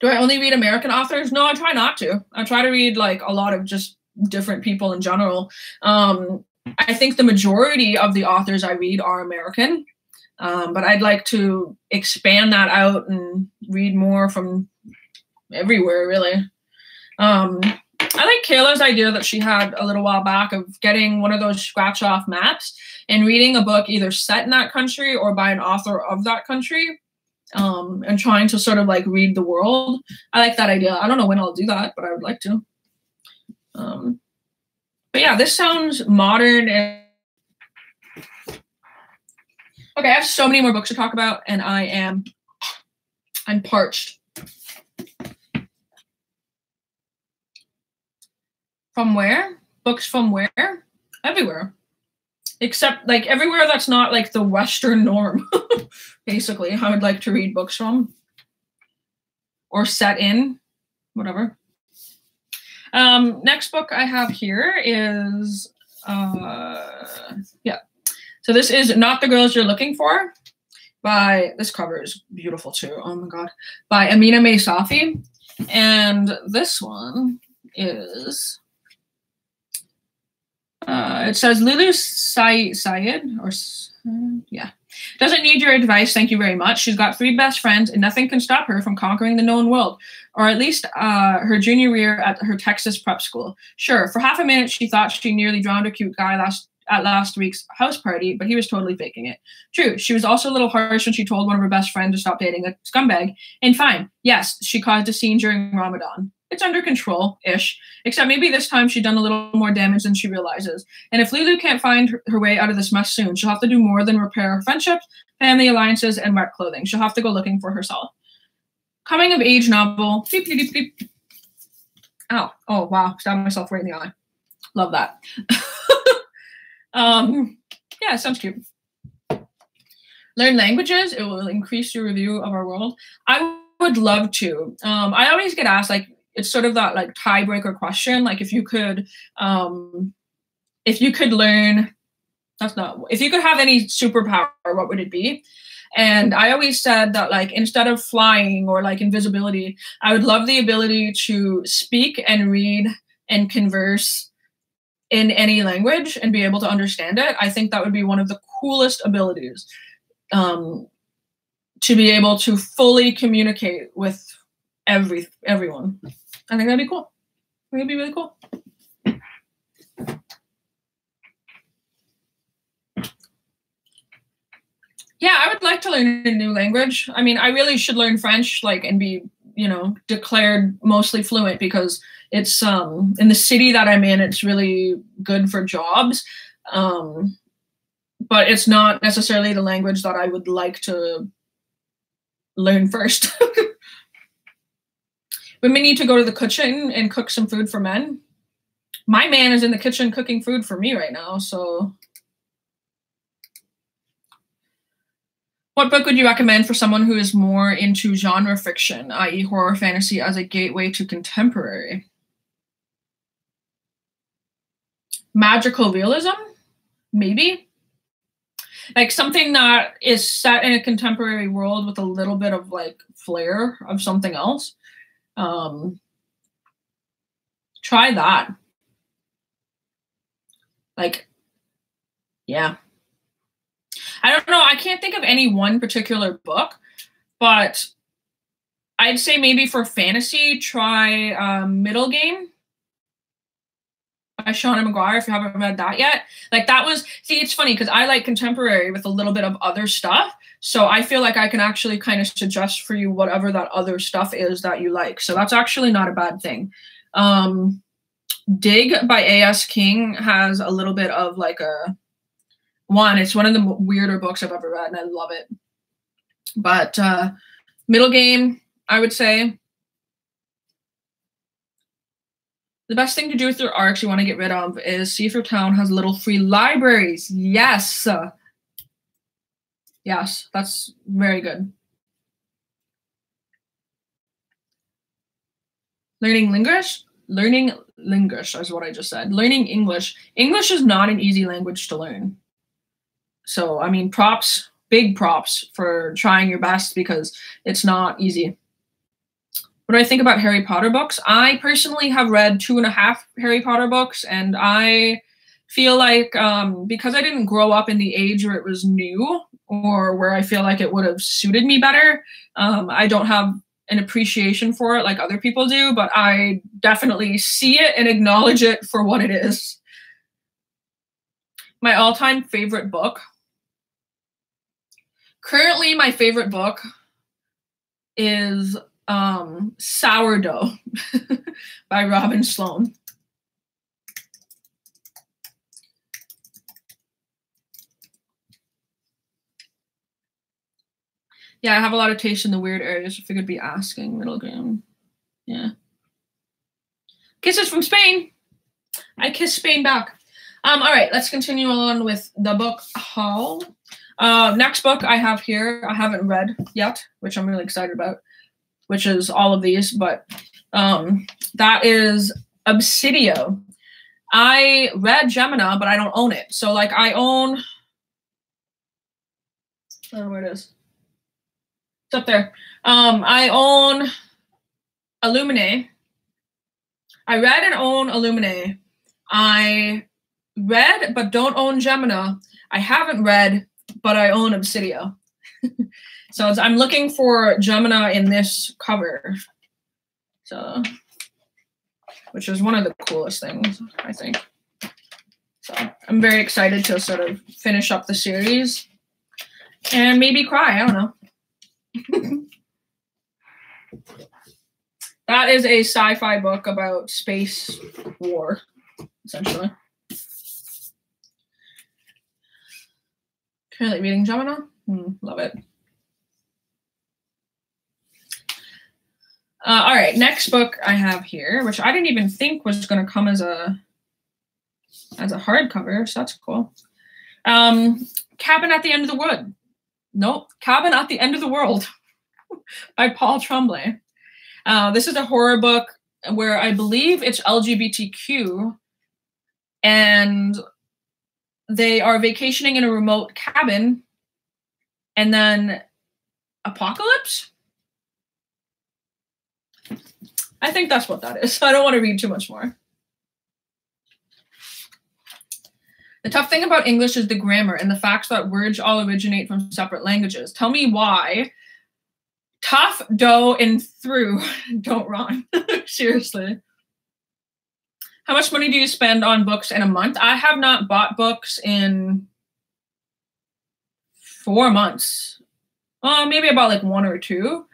Do I only read American authors? No, I try not to. I try to read like a lot of just different people in general. Um, I think the majority of the authors I read are American, um, but I'd like to expand that out and read more from everywhere, really. Um, I like Kayla's idea that she had a little while back of getting one of those scratch off maps and reading a book either set in that country or by an author of that country um, and trying to sort of like read the world. I like that idea. I don't know when I'll do that, but I would like to. Um, but yeah, this sounds modern and okay. I have so many more books to talk about, and I am I'm parched. From where? Books from where? Everywhere except like everywhere that's not like the Western norm, basically. I would like to read books from or set in, whatever. Um, next book I have here is, uh, yeah. So this is Not the Girls You're Looking For by, this cover is beautiful too. Oh my God. By Aminah Mae Safi. And this one is uh, it says Lulu Syed, or yeah, doesn't need your advice. Thank you very much. She's got three best friends, and nothing can stop her from conquering the known world, or at least uh, her junior year at her Texas prep school. Sure, for half a minute she thought she nearly drowned a cute guy last at last week's house party, but he was totally faking it. True, she was also a little harsh when she told one of her best friends to stop dating a scumbag. And fine, yes, she caused a scene during Ramadan it's under control ish. Except maybe this time she's done a little more damage than she realizes. And if Lulu can't find her way out of this mess soon, she'll have to do more than repair her friendships, family alliances, and wet clothing. She'll have to go looking for herself. Coming of age novel. Beep, beep, beep, beep. Ow. Oh, wow. Stabbed myself right in the eye. Love that. um, yeah, sounds cute. Learn languages. It will increase your review of our world. I would love to. Um, I always get asked, like, it's sort of that like tiebreaker question. Like if you could um, if you could learn, that's not, if you could have any superpower, what would it be? And I always said that, like, instead of flying or like invisibility, I would love the ability to speak and read and converse in any language and be able to understand it. I think that would be one of the coolest abilities um, to be able to fully communicate with every everyone. I think that'd be cool. I think it'd be really cool. Yeah, I would like to learn a new language. I mean, I really should learn French, like, and be, you know, declared mostly fluent because it's um in the city that I'm in, it's really good for jobs. Um, but it's not necessarily the language that I would like to learn first. Women need to go to the kitchen and cook some food for men. My man is in the kitchen cooking food for me right now, so What book would you recommend for someone who is more into genre fiction, i.e., horror fantasy, as a gateway to contemporary? Magical realism? Maybe. Like something that is set in a contemporary world with a little bit of like flair of something else. Um, try that. Like, yeah. I don't know. I can't think of any one particular book, but I'd say maybe for fantasy, try um, Middle Game by Seanan McGuire if you haven't read that yet. Like that was see, it's funny because I like contemporary with a little bit of other stuff. So I feel like I can actually kind of suggest for you whatever that other stuff is that you like. So that's actually not a bad thing. Um Dig by A.S. King has a little bit of like a one, it's one of the weirder books I've ever read, and I love it. But uh, middle game, I would say. The best thing to do with your arcs you want to get rid of is see if your town has little free libraries. Yes. Yes, that's very good. Learning English? Learning English is what I just said. Learning English. English is not an easy language to learn. So, I mean, props, big props for trying your best because it's not easy. Do I think about Harry Potter books? I personally have read two and a half Harry Potter books, and I feel like um, because I didn't grow up in the age where it was new or where I feel like it would have suited me better, um, I don't have an appreciation for it like other people do, but I definitely see it and acknowledge it for what it is. My all time favorite book currently my favorite book is um, Sourdough by Robin Sloan. Yeah, I have a lot of taste in the weird areas. I figured be asking middle ground. Yeah. Kisses from Spain. I kiss Spain back. Um, all right, let's continue on with the book haul. Uh, next book I have here, I haven't read yet, which I'm really excited about, which is all of these, but um, that is Obsidio. I read Gemina, but I don't own it. So, like, I own. I don't know where it is. It's up there. Um, I own Illuminae. I read and own Illuminae. I read but don't own Gemina. I haven't read but I own Obsidio. so I'm looking for Gemina in this cover. So, which is one of the coolest things, I think. So I'm very excited to sort of finish up the series and maybe cry. I don't know. that is a sci-fi book about space war, essentially. Currently reading Gemina. Mm, love it. Uh, all right, next book I have here, which I didn't even think was going to come as a as a hardcover, so that's cool. Um, Cabin at the End of the Wood. Nope, Cabin at the End of the World by Paul Tremblay. Uh, this is a horror book where I believe it's LGBTQ, and they are vacationing in a remote cabin, and then apocalypse. I think that's what that is. I don't want to read too much more. The tough thing about English is the grammar and the facts that words all originate from separate languages. Tell me why tough, dough, and through don't rhyme. Seriously. How much money do you spend on books in a month? I have not bought books in four months. Uh, maybe about like one or two.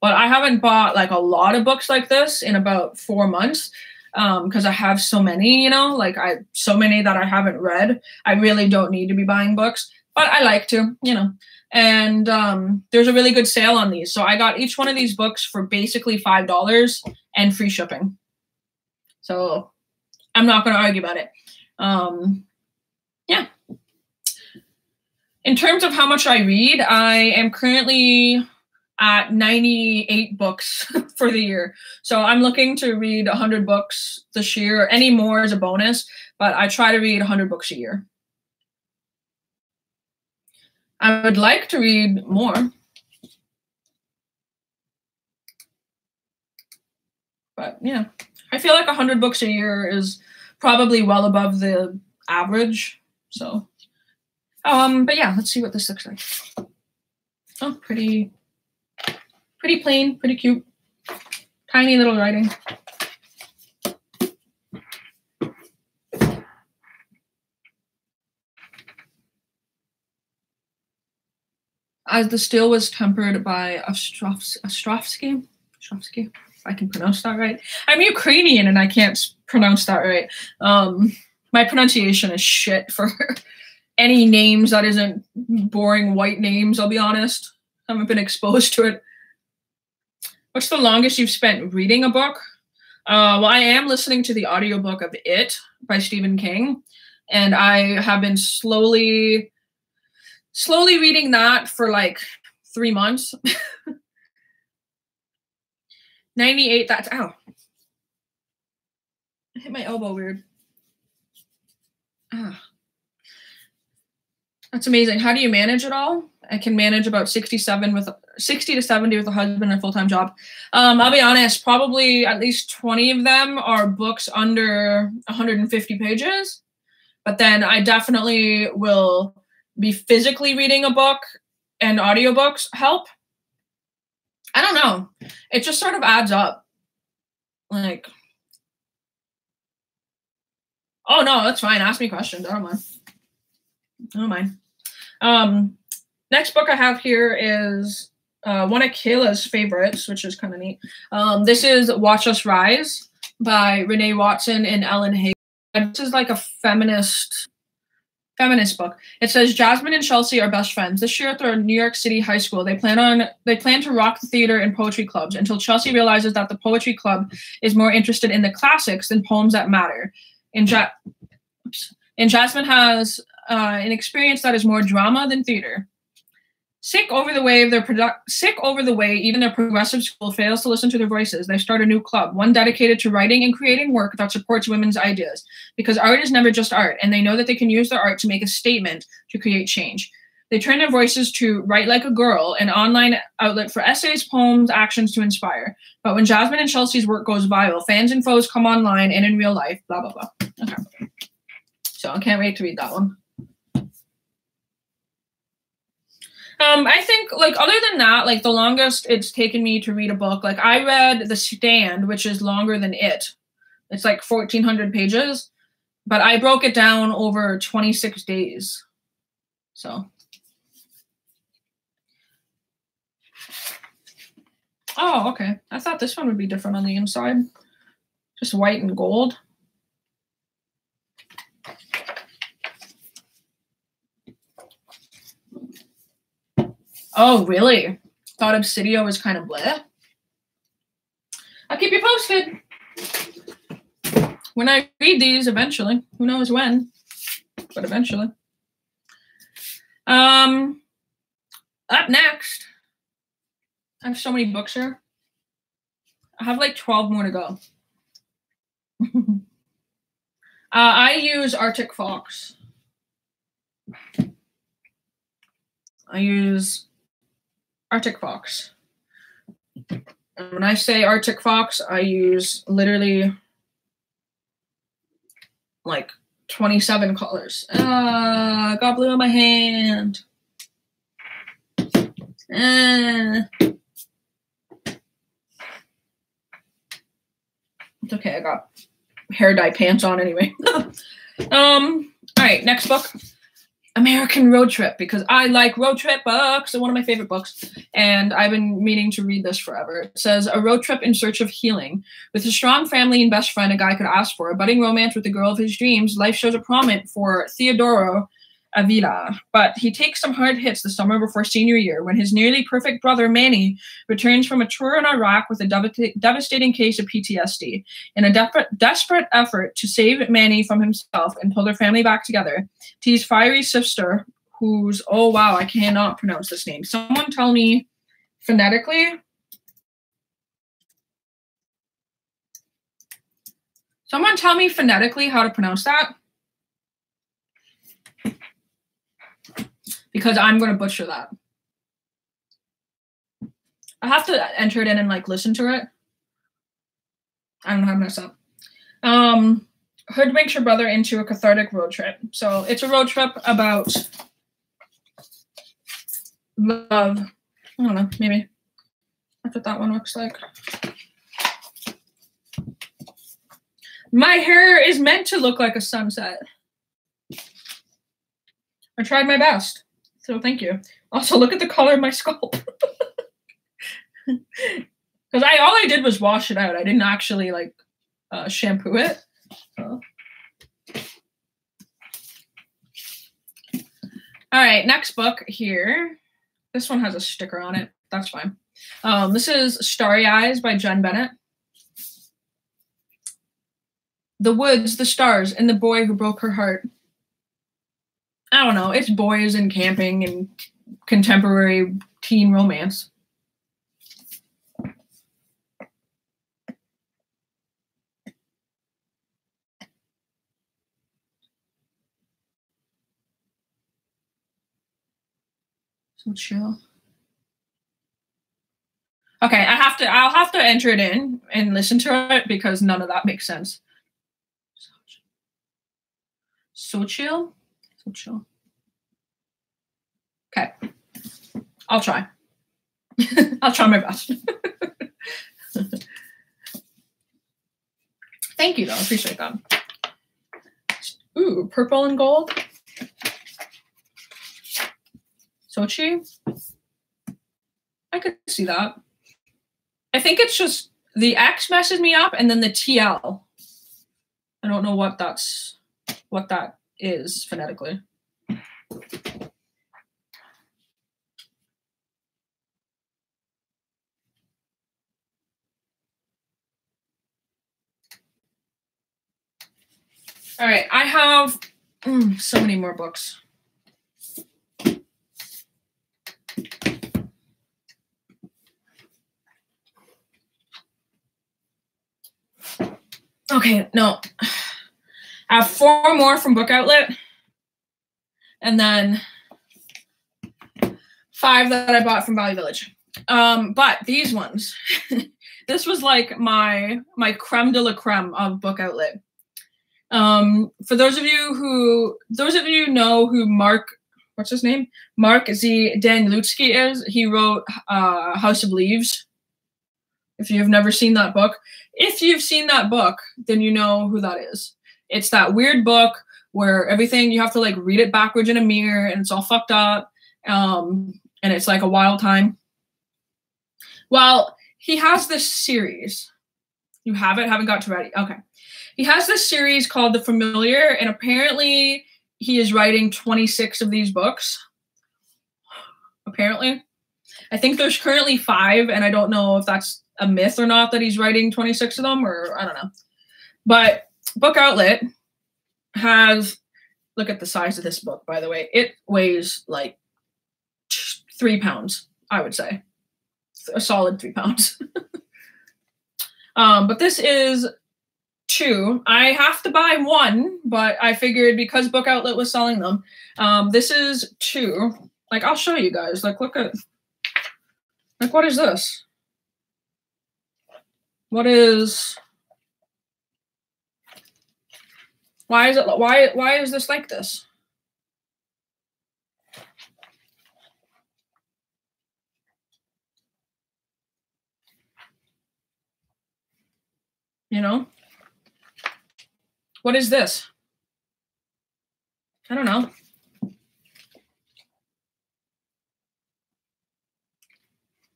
But I haven't bought like a lot of books like this in about four months because um, I have so many, you know, like I so many that I haven't read. I really don't need to be buying books, but I like to, you know. And um, there's a really good sale on these, so I got each one of these books for basically five dollars and free shipping. So I'm not going to argue about it. Um, yeah. In terms of how much I read, I am currently at 98 books for the year. So I'm looking to read 100 books this year. Any more is a bonus, but I try to read 100 books a year. I would like to read more. But yeah, I feel like 100 books a year is probably well above the average. So, um, but yeah, let's see what this looks like. Oh, pretty Pretty plain, pretty cute. Tiny little writing. As the steel was tempered by Ostrovsky, Ostrovsky, if I can pronounce that right. I'm Ukrainian and I can't pronounce that right. Um, my pronunciation is shit for any names that isn't boring white names, I'll be honest. I haven't been exposed to it What's the longest you've spent reading a book? Uh, well, I am listening to the audiobook of It by Stephen King, and I have been slowly, slowly reading that for like three months. 98, that's, ow. I hit my elbow weird. Ah. That's amazing. How do you manage it all? I can manage about 67 with 60 to 70 with a husband and a full-time job. Um, I'll be honest, probably at least 20 of them are books under 150 pages. But then I definitely will be physically reading a book and audiobooks help. I don't know. It just sort of adds up. Like, oh no, that's fine. Ask me questions. I don't mind. I don't mind. Um, next book I have here is uh, one of Kayla's favorites, which is kind of neat. Um, this is Watch Us Rise by Renee Watson and Ellen Hay. This is like a feminist feminist book. It says Jasmine and Chelsea are best friends. This year at their New York City high school, they plan on they plan to rock the theater and poetry clubs until Chelsea realizes that the poetry club is more interested in the classics than poems that matter. And, ja- and Jasmine has uh, an experience that is more drama than theater. Sick over the way of their product, sick over the way even their progressive school fails to listen to their voices. They start a new club, one dedicated to writing and creating work that supports women's ideas. Because art is never just art, and they know that they can use their art to make a statement to create change. They turn their voices to Write Like a Girl, an online outlet for essays, poems, actions to inspire. But when Jasmine and Chelsea's work goes viral, fans and foes come online and in real life, blah, blah, blah. Okay. So I can't wait to read that one. Um, I think like other than that, like the longest it's taken me to read a book, like I read The Stand, which is longer than it. It's like 1400 pages, but I broke it down over 26 days. So Oh, okay. I thought this one would be different on the inside. Just white and gold. Oh, really? Thought Obsidio was kind of bleh. I'll keep you posted. When I read these eventually. Who knows when, but eventually. Um, up next, I have so many books here. I have like 12 more to go. uh, I use Arctic Fox. I use Arctic Fox. When I say Arctic Fox, I use literally like 27 colors. Ah, got blue in my hand. Ah. It's okay, I got hair dye pants on anyway. um, all right, next book. American Road Trip because I like road trip books. They're one of my favorite books, and I've been meaning to read this forever. It says a road trip in search of healing. With a strong family and best friend a guy could ask for, a budding romance with the girl of his dreams, life shows a prominent for Teodoro Avila, but he takes some hard hits the summer before senior year when his nearly perfect brother Manny returns from a tour in Iraq with a dev- devastating case of PTSD. In a de- desperate effort to save Manny from himself and pull their family back together, T's fiery sister, who's oh wow, I cannot pronounce this name. Someone tell me phonetically. Someone tell me phonetically how to pronounce that. Because I'm going to butcher that. I have to enter it in and like listen to it. I don't know how to mess up. Um, hoodwinks your brother into a cathartic road trip. So it's a road trip about love. I don't know, maybe. That's what that one looks like. My hair is meant to look like a sunset. I tried my best. So thank you. Also, look at the color of my scalp. Because I all I did was wash it out. I didn't actually like uh, shampoo it. So. All right, next book here. This one has a sticker on it. That's fine. Um, this is Starry Eyes by Jenn Bennett. The woods, the stars, and the boy who broke her heart. I don't know. It's boys and camping and contemporary teen romance. So chill. Okay, I have to I'll have to enter it in and listen to it because none of that makes sense. So chill. So chill. Okay. I'll try. I'll try my best. Thank you, though. I appreciate that. Ooh, purple and gold. Sochi. I could see that. I think it's just the X messes me up and then the TL. I don't know what that's what that is phonetically. All right, I have mm, so many more books. Okay, no. I have four more from Book Outlet. And then five that I bought from Value Village. Um, but these ones, this was like my my creme de la creme of Book Outlet. Um, for those of you who those of you know who Mark what's his name? Mark Z Danielewski is, he wrote uh, House of Leaves. If you've never seen that book, if you've seen that book, then you know who that is. It's that weird book where everything you have to like read it backwards in a mirror and it's all fucked up. Um, and it's like a wild time. Well, he has this series. You have it? Haven't got to ready. Okay. He has this series called The Familiar, and apparently he is writing 26 of these books. Apparently. I think there's currently five, and I don't know if that's a myth or not that he's writing 26 of them, or I don't know. But Book Outlet has, look at the size of this book, by the way. It weighs like three pounds, I would say. A solid three pounds. um, but this is two. I have to buy one, but I figured because Book Outlet was selling them, um, this is two. Like I'll show you guys. Like look at like what is this? What is why is it why why is this like this? You know? What is this? I don't know.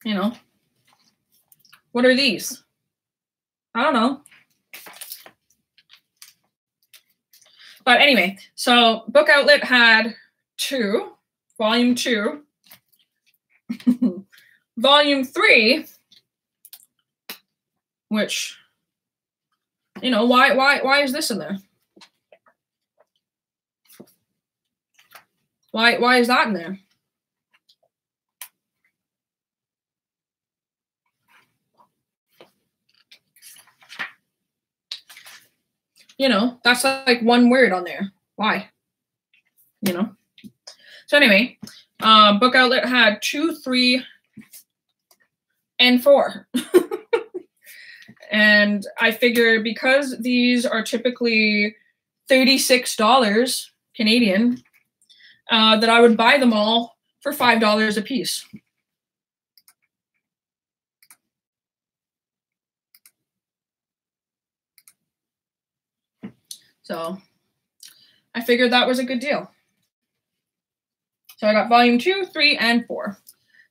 You know? What are these? I don't know. But anyway, so Book Outlet had two, volume two. volume three which you know why why why is this in there why why is that in there you know that's like one word on there. Why? You know? So anyway uh, book outlet had two three and four. And I figure because these are typically $36 Canadian, uh, that I would buy them all for $5 a piece. So I figured that was a good deal. So I got volume two, three, and four.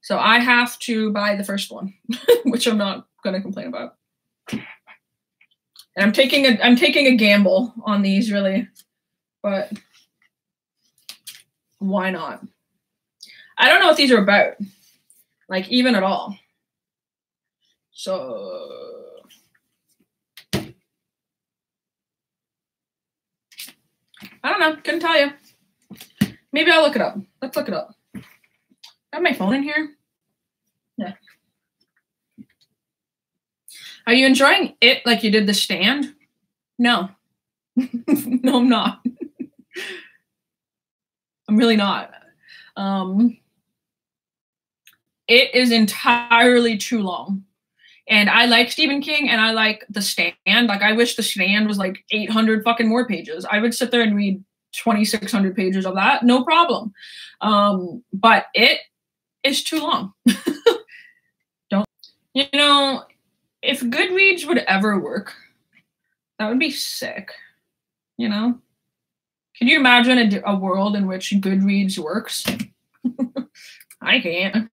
So I have to buy the first one, which I'm not going to complain about. And I'm taking a I'm taking a gamble on these really, but why not? I don't know what these are about, like even at all. So don't know. Couldn't tell you. Maybe I'll look it up. Let's look it up. I have my phone in here. Yeah. Are you enjoying it like you did the stand? No. no, I'm not. I'm really not. Um, it is entirely too long. And I like Stephen King and I like The Stand. Like, I wish The Stand was like 800 fucking more pages. I would sit there and read 2,600 pages of that, no problem. Um, but it is too long. Don't, you know, if Goodreads would ever work, that would be sick. You know? Can you imagine a, a world in which Goodreads works? I can't.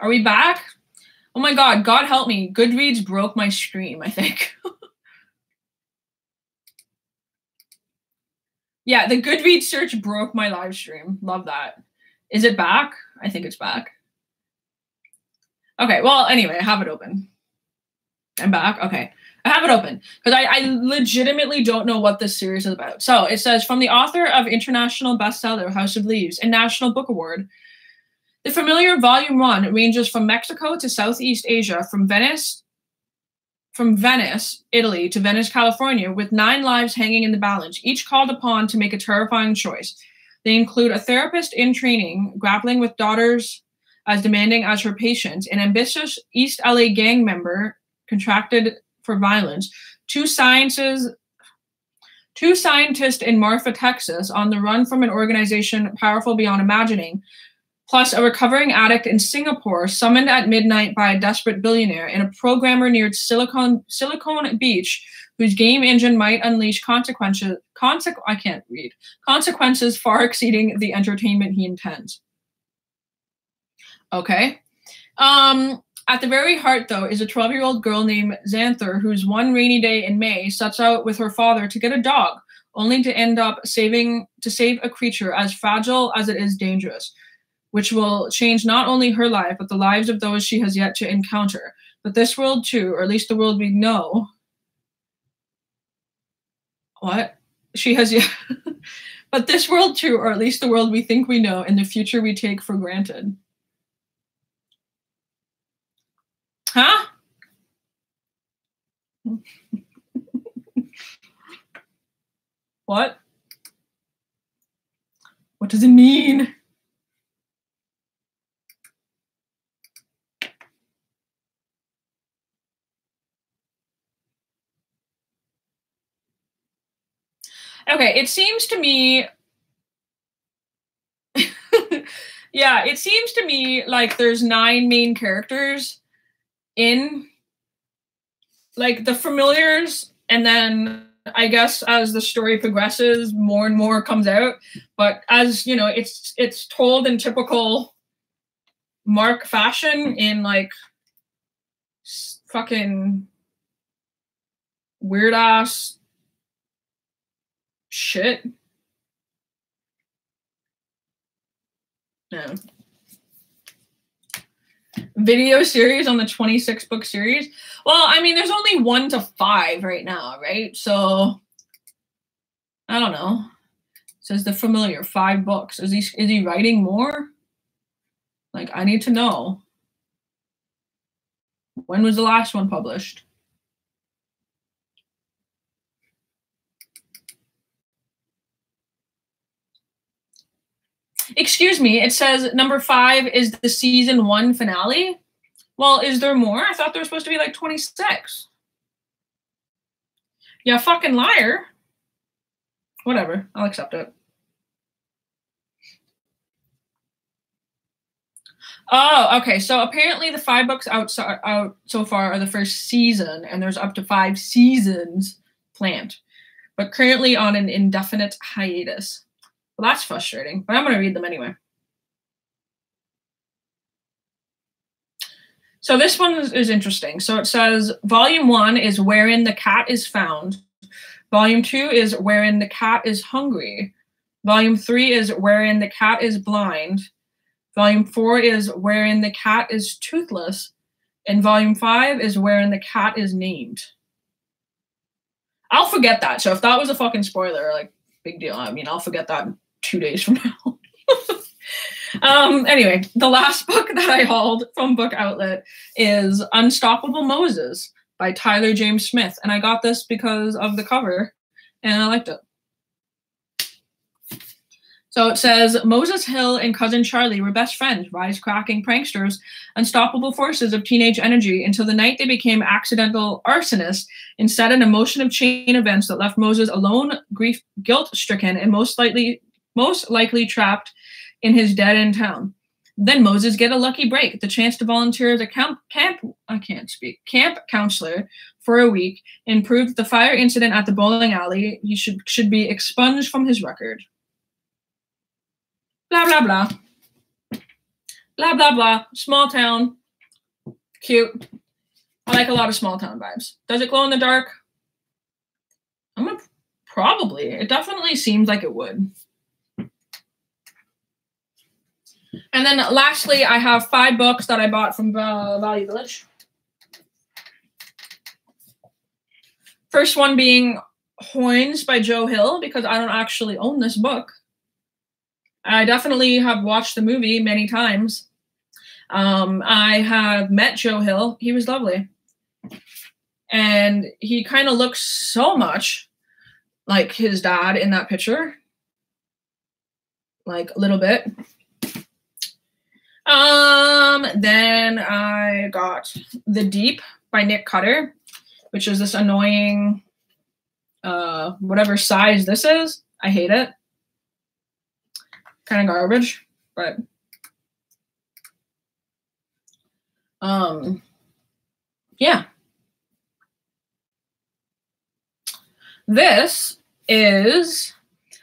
Are we back? Oh my god, God help me. Goodreads broke my stream, I think. yeah, the Goodreads search broke my live stream. Love that. Is it back? I think it's back. Okay, well, anyway, I have it open. I'm back. Okay. I have it open because I, I legitimately don't know what this series is about. So it says from the author of international bestseller House of Leaves and National Book Award, the familiar Volume 1 ranges from Mexico to Southeast Asia, from Venice from Venice, Italy to Venice, California, with nine lives hanging in the balance, each called upon to make a terrifying choice. They include a therapist in training, grappling with daughters as demanding as her patients, an ambitious East LA gang member contracted for violence, two sciences two scientists in Marfa, Texas, on the run from an organization powerful beyond imagining, plus a recovering addict in Singapore summoned at midnight by a desperate billionaire and a programmer near Silicon, Silicon Beach whose game engine might unleash consequences consequ- I can't read consequences far exceeding the entertainment he intends. Okay. Um, at the very heart, though, is a 12 year old girl named Xanther, who's one rainy day in May sets out with her father to get a dog, only to end up saving to save a creature as fragile as it is dangerous which will change not only her life, but the lives of those she has yet to encounter. But this world, too, or at least the world we know, What? She has yeah. but this world too, or at least the world we think we know, and the future we take for granted. Huh? what? What does it mean? Okay, it seems to me. yeah, it seems to me like there's nine main characters in like the familiars, and then I guess as the story progresses, more and more comes out. But as you know, it's it's told in typical Mark fashion in like fucking weird ass shit. No. Video series on the 26 book series. Well, I mean, there's only one to five right now, right? So I don't know. It says the familiar, five books. Is he is he writing more? Like, I need to know. When was the last one published? Excuse me, it says number five is the season one finale. Well, is there more? I thought there was supposed to be like 26. Yeah, fucking liar. Whatever, I'll accept it. Oh, okay. So apparently the five books out so, out so far are the first season, and there's up to five seasons planned, but currently on an indefinite hiatus. Well, that's frustrating, but I'm going to read them anyway. So this one is, is, interesting. So it says volume one is wherein the cat is found. Volume two is wherein the cat is hungry. Volume three is wherein the cat is blind. Volume four is wherein the cat is toothless. And volume five is wherein the cat is named. I'll forget that. So if that was a fucking spoiler, like big deal. I mean, I'll forget that two days from now. um, anyway, the last book that I hauled from Book Outlet is Unstoppable Moses by Tyler James Smith. And I got this because of the cover and I liked it. So it says Moses Hill and cousin Charlie were best friends, wisecracking pranksters, unstoppable forces of teenage energy until the night they became accidental arsonists and set in a motion of chain events that left Moses alone, grief, guilt stricken, and most likely most likely trapped in his dead end town. Then Moses get a lucky break, the chance to volunteer as a camp, camp I can't speak, camp counselor for a week and prove the fire incident at the bowling alley he should should be expunged from his record. Blah blah blah. Blah blah blah. Small town. Cute. I like a lot of small town vibes. Does it glow in the dark? I'm gonna probably. It definitely seems like it would. And then lastly, I have five books that I bought from uh, Value Village. First one being Horns by Joe Hill, because I don't actually own this book. I definitely have watched the movie many times. Um, I have met Joe Hill. He was lovely. And he kind of looks so much like his dad in that picture. Like a little bit. Um, then I got The Deep by Nick Cutter, which is this annoying, uh, whatever size this is. I hate it. Kind of garbage, but um, yeah. This is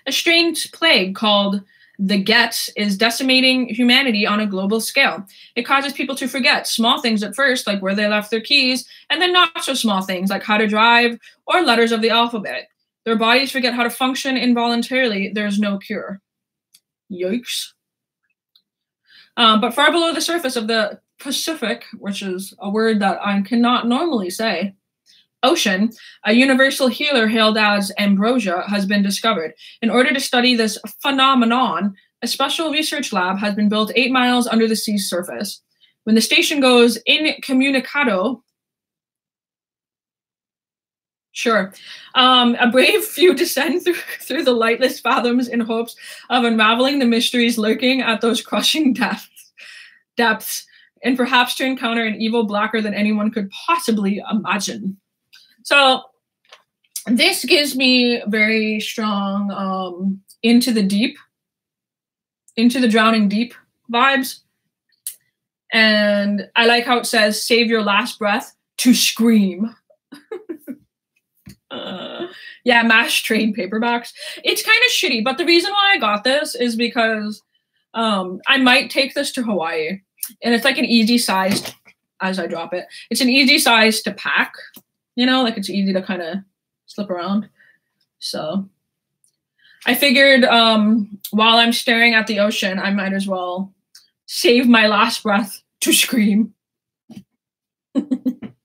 a strange plague called the get is decimating humanity on a global scale. It causes people to forget small things at first, like where they left their keys, and then not so small things like how to drive or letters of the alphabet. Their bodies forget how to function involuntarily. There's no cure. Yikes. Um, but far below the surface of the Pacific, which is a word that I cannot normally say, ocean, a universal healer hailed as ambrosia has been discovered. In order to study this phenomenon, a special research lab has been built eight miles under the sea's surface. When the station goes incommunicado, Sure. Um, a brave few descend through, through the lightless fathoms in hopes of unraveling the mysteries lurking at those crushing depths, depths, and perhaps to encounter an evil blacker than anyone could possibly imagine. So, this gives me very strong um, into the deep, into the drowning deep vibes. And I like how it says, save your last breath to scream. Uh, yeah, mash trade paperbacks. It's kind of shitty, but the reason why I got this is because um, I might take this to Hawaii, and it's like an easy size. As I drop it, it's an easy size to pack. You know, like it's easy to kind of slip around. So I figured um, while I'm staring at the ocean, I might as well save my last breath to scream.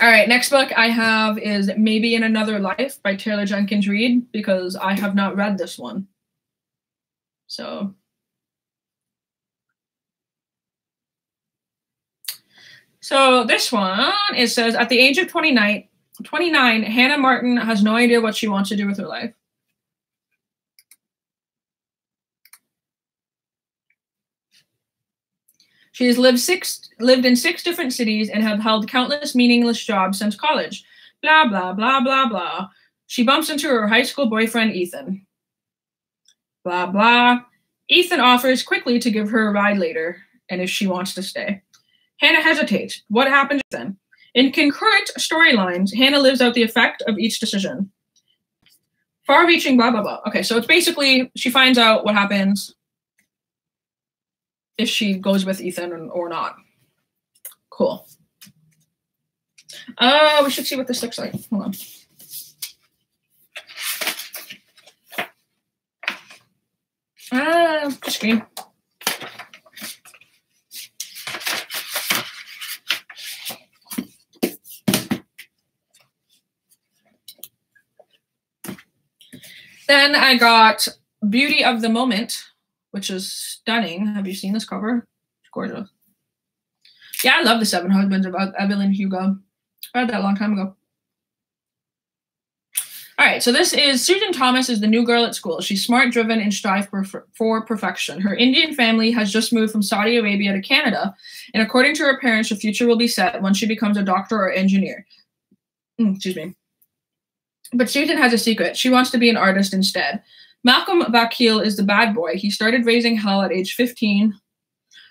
All right, next book I have is Maybe in Another Life by Taylor Jenkins Reid because I have not read this one. So So this one it says at the age of 29 29 Hannah Martin has no idea what she wants to do with her life. She has lived six lived in six different cities and have held countless meaningless jobs since college. Blah blah blah blah blah. She bumps into her high school boyfriend Ethan. Blah blah. Ethan offers quickly to give her a ride later, and if she wants to stay. Hannah hesitates. What happens then? In concurrent storylines, Hannah lives out the effect of each decision. Far reaching, blah, blah, blah. Okay, so it's basically she finds out what happens if she goes with Ethan or not. Cool. Uh, we should see what this looks like. Hold on. Ah, uh, screen. Then I got Beauty of the Moment which is stunning. Have you seen this cover? It's gorgeous. Yeah, I love The Seven Husbands about Evelyn Hugo. I read that a long time ago. All right, so this is Susan Thomas is the new girl at school. She's smart, driven, and strive for, for perfection. Her Indian family has just moved from Saudi Arabia to Canada, and according to her parents, her future will be set once she becomes a doctor or engineer. Mm, excuse me. But Susan has a secret. She wants to be an artist instead. Malcolm Vakil is the bad boy. He started raising hell at age 15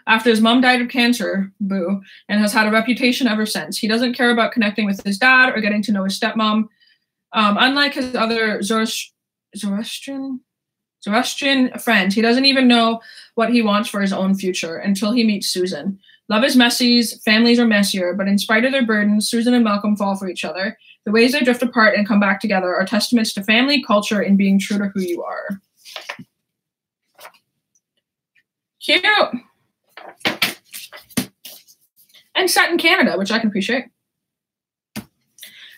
after his mom died of cancer, boo, and has had a reputation ever since. He doesn't care about connecting with his dad or getting to know his stepmom. Um, unlike his other Zoroastrian, Zoroastrian friends, he doesn't even know what he wants for his own future until he meets Susan. Love is messy, families are messier, but in spite of their burdens, Susan and Malcolm fall for each other. The ways they drift apart and come back together are testaments to family, culture, and being true to who you are. Cute. And set in Canada, which I can appreciate.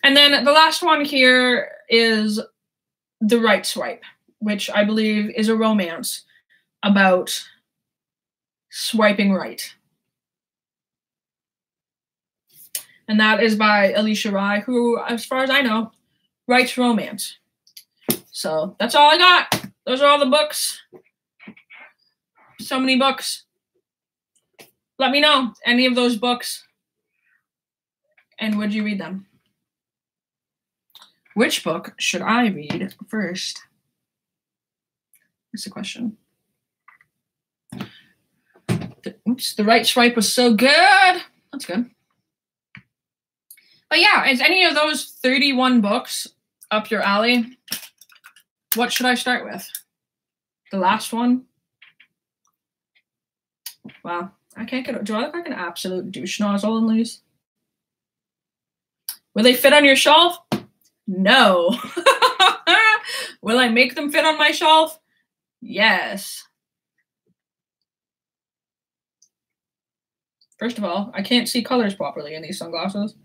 And then the last one here is The Right Swipe, which I believe is a romance about swiping right. And that is by Alisha Rai, who, as far as I know, writes romance. So that's all I got. Those are all the books. So many books. Let me know any of those books. And would you read them? Which book should I read first? That's the question. The, oops, the right swipe was so good. That's good. But yeah, is any of those 31 books up your alley? What should I start with? The last one? Wow, I can't get. Do I look like an absolute douche nozzle in these? Will they fit on your shelf? No. Will I make them fit on my shelf? Yes. First of all, I can't see colors properly in these sunglasses.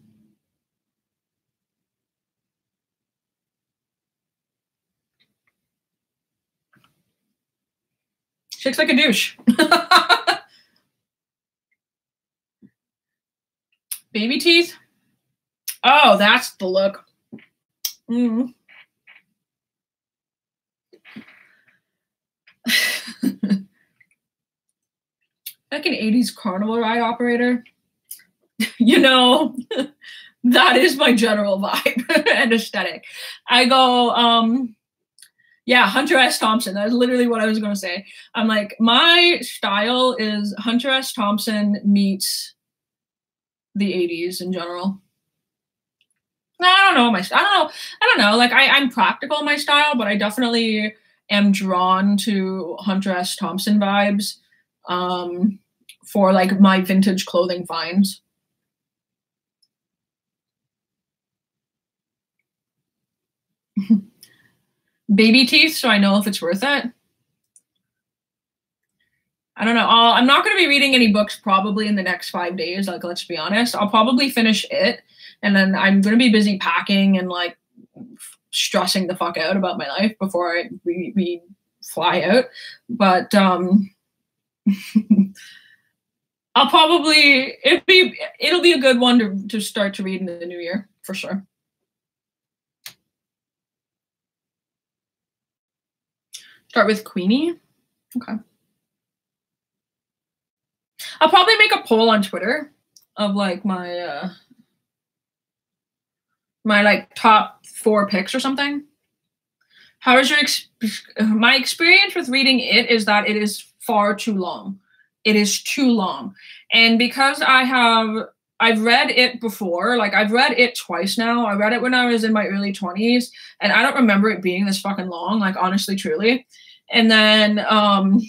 She looks like a douche. Baby teeth? Oh, that's the look. Mm. like an 80s carnival ride operator. you know, that is my general vibe and aesthetic. I go, um, yeah, Hunter S. Thompson. That's literally what I was going to say. I'm like, my style is Hunter S. Thompson meets the 80s in general. I don't know my I don't know I don't know like I I'm practical in my style but I definitely am drawn to Hunter S Thompson vibes um for like my vintage clothing finds. Baby teeth, so I know if it's worth it. I don't know. i am not going to be reading any books probably in the next five days. Like, let's be honest. I'll probably finish it, and then I'm going to be busy packing and like stressing the fuck out about my life before I we, we fly out. But um, I'll probably it be it'll be a good one to to start to read in the new year for sure. Start with Queenie. Okay. I'll probably make a poll on Twitter of like my uh my like top four picks or something. How is your ex- my experience with reading it is that it is far too long. It is too long. And because I have I've read it before, like I've read it twice now. I read it when I was in my early 20s and I don't remember it being this fucking long, like honestly truly. And then um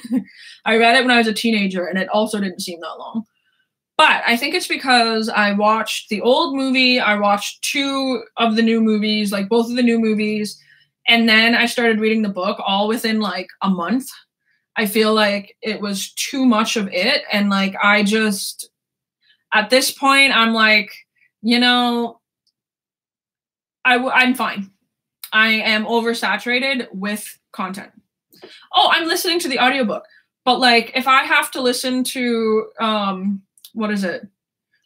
I read it when I was a teenager and it also didn't seem that long. But I think it's because I watched the old movie, I watched two of the new movies, like both of the new movies, and then I started reading the book all within like a month. I feel like it was too much of it. And like, I just, at this point, I'm like, you know, I w- I'm fine. I am oversaturated with content. Oh, I'm listening to the audiobook. But like, if I have to listen to, um, what is it?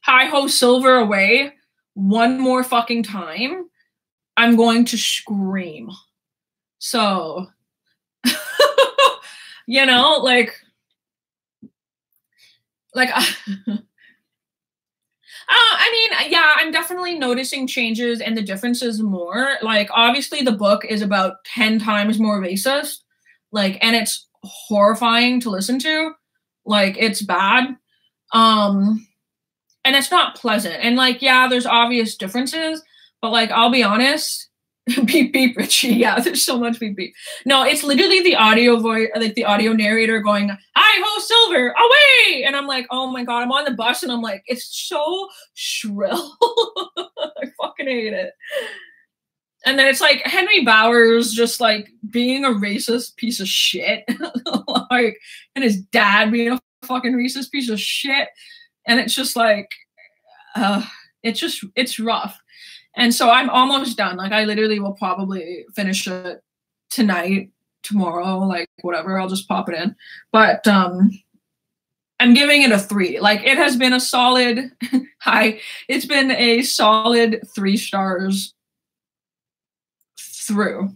Hi Ho Silver Away one more fucking time, I'm going to scream. So you know, like, like, I mean, yeah, I'm definitely noticing changes and the differences more. Like, obviously, the book is about 10 times more racist, like, and it's horrifying to listen to. Like, it's bad. Um, and it's not pleasant. And, like, yeah, there's obvious differences, but, like, I'll be honest, beep beep Richie. Yeah, there's so much beep beep. No, it's literally the audio voice, like the audio narrator going, "Hi ho, Silver, away!" And I'm like, "Oh my god!" I'm on the bus and I'm like, "It's so shrill." I fucking hate it. And then it's like Henry Bowers just like being a racist piece of shit, like, and his dad being a fucking racist piece of shit, and it's just like, uh, it's just it's rough and so I'm almost done. Like I literally will probably finish it tonight, tomorrow, like whatever. I'll just pop it in. But um I'm giving it a three. Like it has been a solid high. It's been a solid three stars through.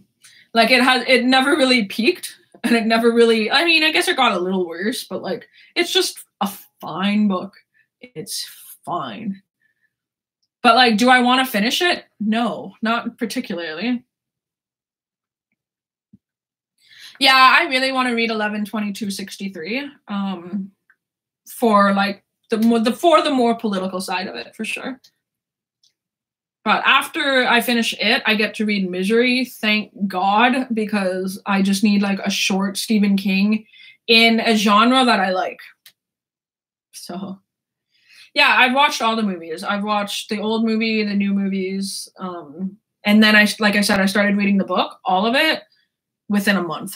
Like it has it never really peaked and it never really I mean, I guess it got a little worse, but like it's just a fine book. It's fine. But like, do I want to finish it? No, not particularly. Yeah, I really want to read 11 22 63 um, for like the the for the more political side of it for sure. But after I finish it, I get to read Misery, thank God, because I just need like a short Stephen King in a genre that I like. So yeah, I've watched all the movies. I've watched the old movie, the new movies, um, and then I, like I said, I started reading the book, all of it, within a month,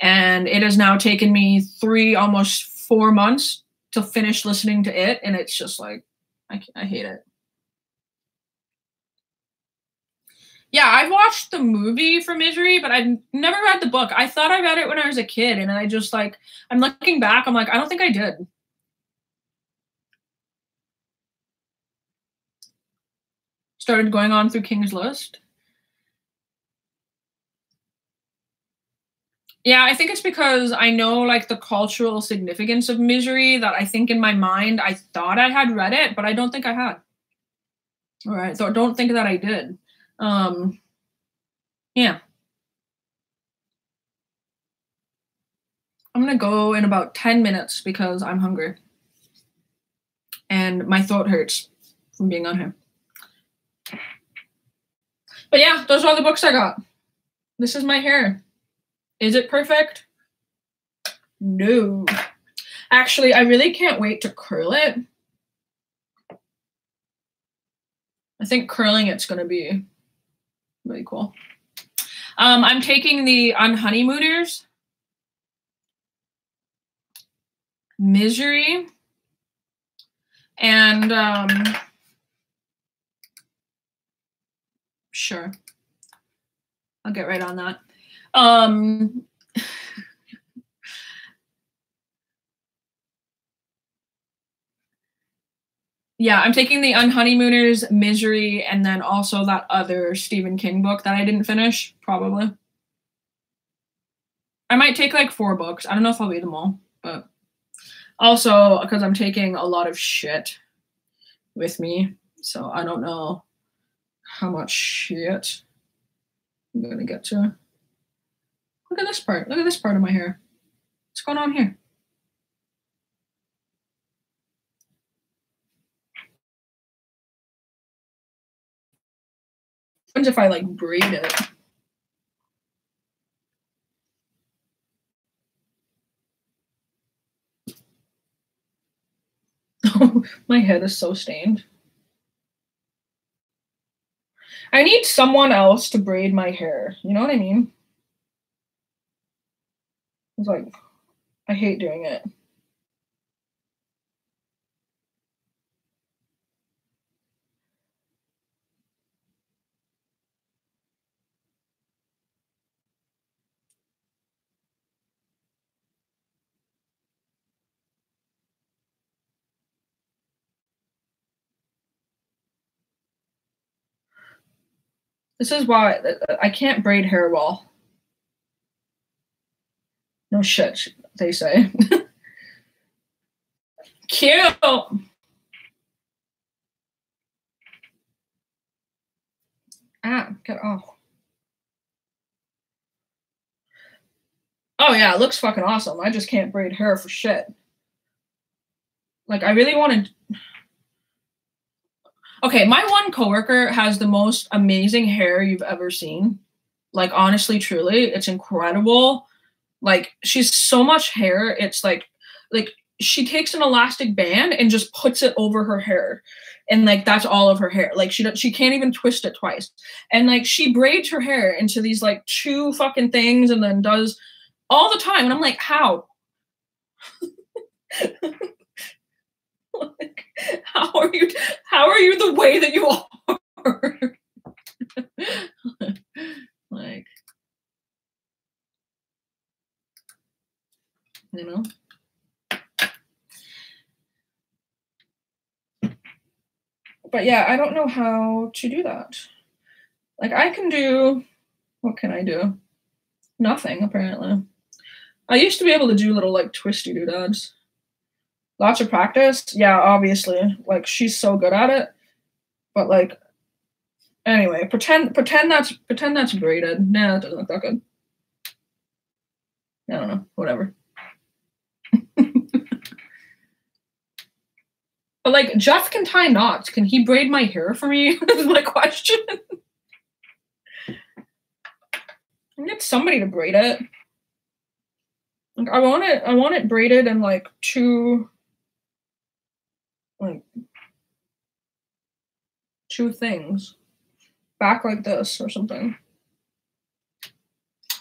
and it has now taken me three, almost four months to finish listening to it, and it's just like I I hate it. Yeah, I've watched the movie for Misery, but I've never read the book. I thought I read it when I was a kid, and I just like I'm looking back, I'm like, I don't think I did. Started going on through King's List. Yeah, I think it's because I know like the cultural significance of misery that I think in my mind I thought I had read it, but I don't think I had. All right, so don't think that I did. Um, yeah. I'm gonna go in about 10 minutes because I'm hungry. And my throat hurts from being on here. But yeah, those are all the books I got. This is my hair. Is it perfect? No. Actually, I really can't wait to curl it. I think curling it's going to be really cool. Um, I'm taking the Unhoneymooners. Misery. And um, sure. I'll get right on that. Um, yeah, I'm taking the Unhoneymooners, Misery, and then also that other Stephen King book that I didn't finish, probably. I might take like four books. I don't know if I'll read them all, but also because I'm taking a lot of shit with me, so I don't know how much shit I'm gonna get to. Look at this part. Look at this part of my hair. What's going on here? What if I like braid it? My head is so stained. I need someone else to braid my hair. You know what I mean? It's like, I hate doing it. This is why I can't braid hair well. No shit, they say. Cute. Ah, get off. Oh yeah, it looks fucking awesome. I just can't braid hair for shit. Like I really wanted Okay, my one coworker has the most amazing hair you've ever seen. Like honestly, truly, it's incredible. Like she's so much hair, it's like like she takes an elastic band and just puts it over her hair. And like that's all of her hair. Like she she can't even twist it twice. And like she braids her hair into these like two fucking things and then does all the time. And I'm like, how? how are you how are you the way that you are? Like you know? But yeah i don't know how to do that. Like i can do what can i do? Nothing apparently. I used to be able to do little like twisty doodads lots of practice. Yeah, obviously. Like she's so good at it. But like anyway, pretend pretend that's pretend that's braided. Nah, that doesn't look that good. I don't know. Whatever. but like Jeff can tie knots. Can he braid my hair for me? is my question. I get somebody to braid it. Like I want it I want it braided in like two like two things back like this or something.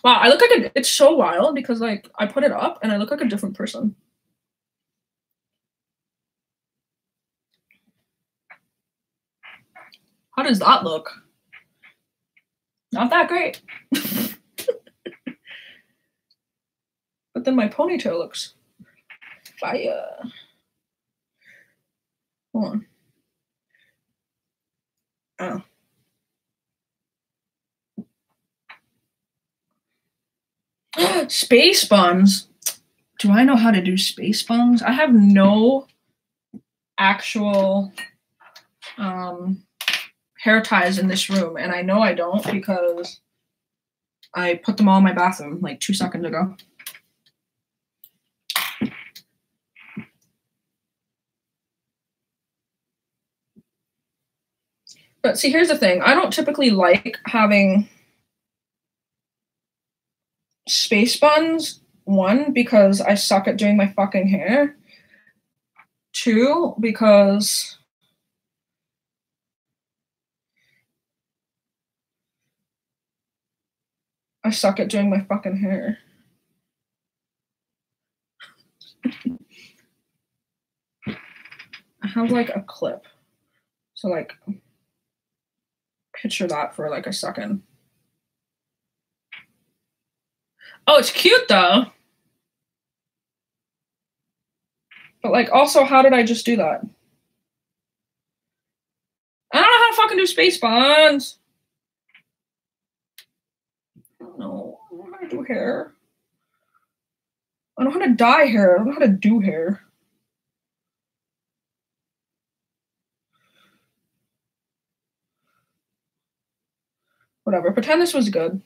Wow, I look like a, it's so wild because like I put it up and I look like a different person. How does that look? Not that great. but then my ponytail looks fire. Hold on. Oh. space buns. Do I know how to do space buns? I have no actual um, hair ties in this room, and I know I don't because I put them all in my bathroom like two seconds ago. But see, here's the thing. I don't typically like having space buns. One, because I suck at doing my fucking hair. Two, because I suck at doing my fucking hair. I have like a clip. So like picture that for like a second. Oh, it's cute though. But like also how did I just do that? I don't know how to fucking do space buns. I don't know. How to do hair. I don't know how to dye hair. I don't know how to do hair. Whatever. Pretend this was good.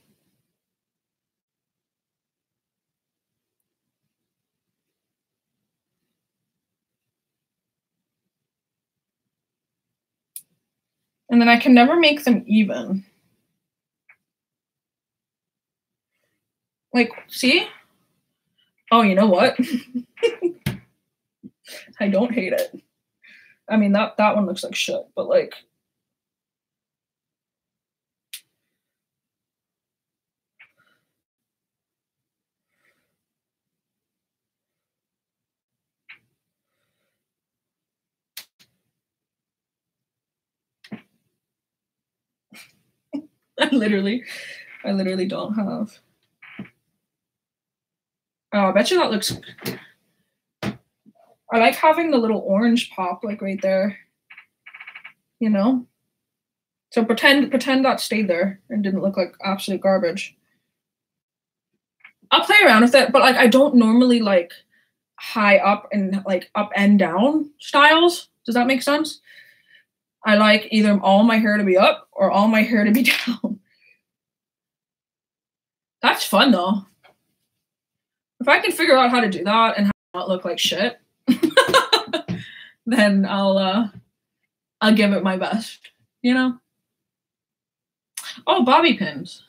And then I can never make them even. Like, see? Oh, you know what? I don't hate it. I mean, that, that one looks like shit, but like, I literally, I literally don't have. Oh, I bet you that looks. I like having the little orange pop like right there. You know. So pretend pretend that stayed there and didn't look like absolute garbage. I'll play around with it, but like I don't normally like high up and like up and down styles. Does that make sense? I like either all my hair to be up or all my hair to be down. That's fun though. If I can figure out how to do that and not look like shit, then I'll uh I'll give it my best, you know? Oh, bobby pins.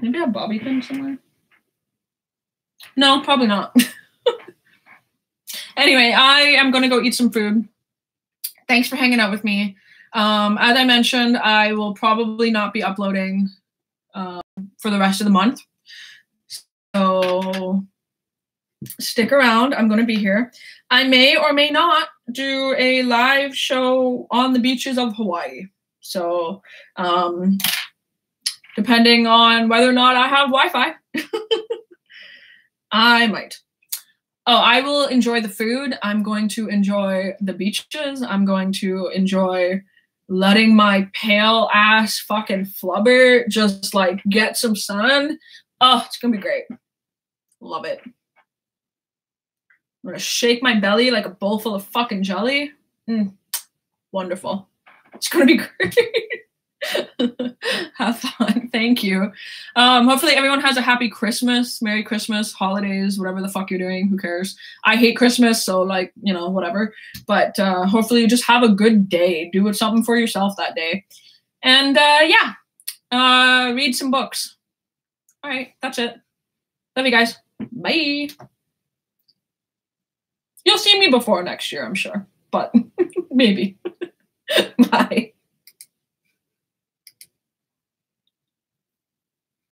Maybe I have bobby pins somewhere. No, probably not. anyway, I am gonna go eat some food. Thanks for hanging out with me. Um, as I mentioned, I will probably not be uploading um, for the rest of the month. So stick around. I'm going to be here. I may or may not do a live show on the beaches of Hawaii. So, um, depending on whether or not I have Wi Fi, I might. Oh, I will enjoy the food. I'm going to enjoy the beaches. I'm going to enjoy letting my pale ass fucking flubber just like get some sun. Oh, it's gonna be great. Love it. I'm gonna shake my belly like a bowl full of fucking jelly. Mm, wonderful. It's gonna be great. Have fun. Thank you. Um, hopefully everyone has a happy Christmas, Merry Christmas, holidays, whatever the fuck you're doing. Who cares? I hate Christmas, so like, you know, whatever. But uh, hopefully you just have a good day. Do something for yourself that day. And uh, yeah, uh, read some books. All right, that's it. Love you guys. Bye. You'll see me before next year, I'm sure, but maybe. Bye.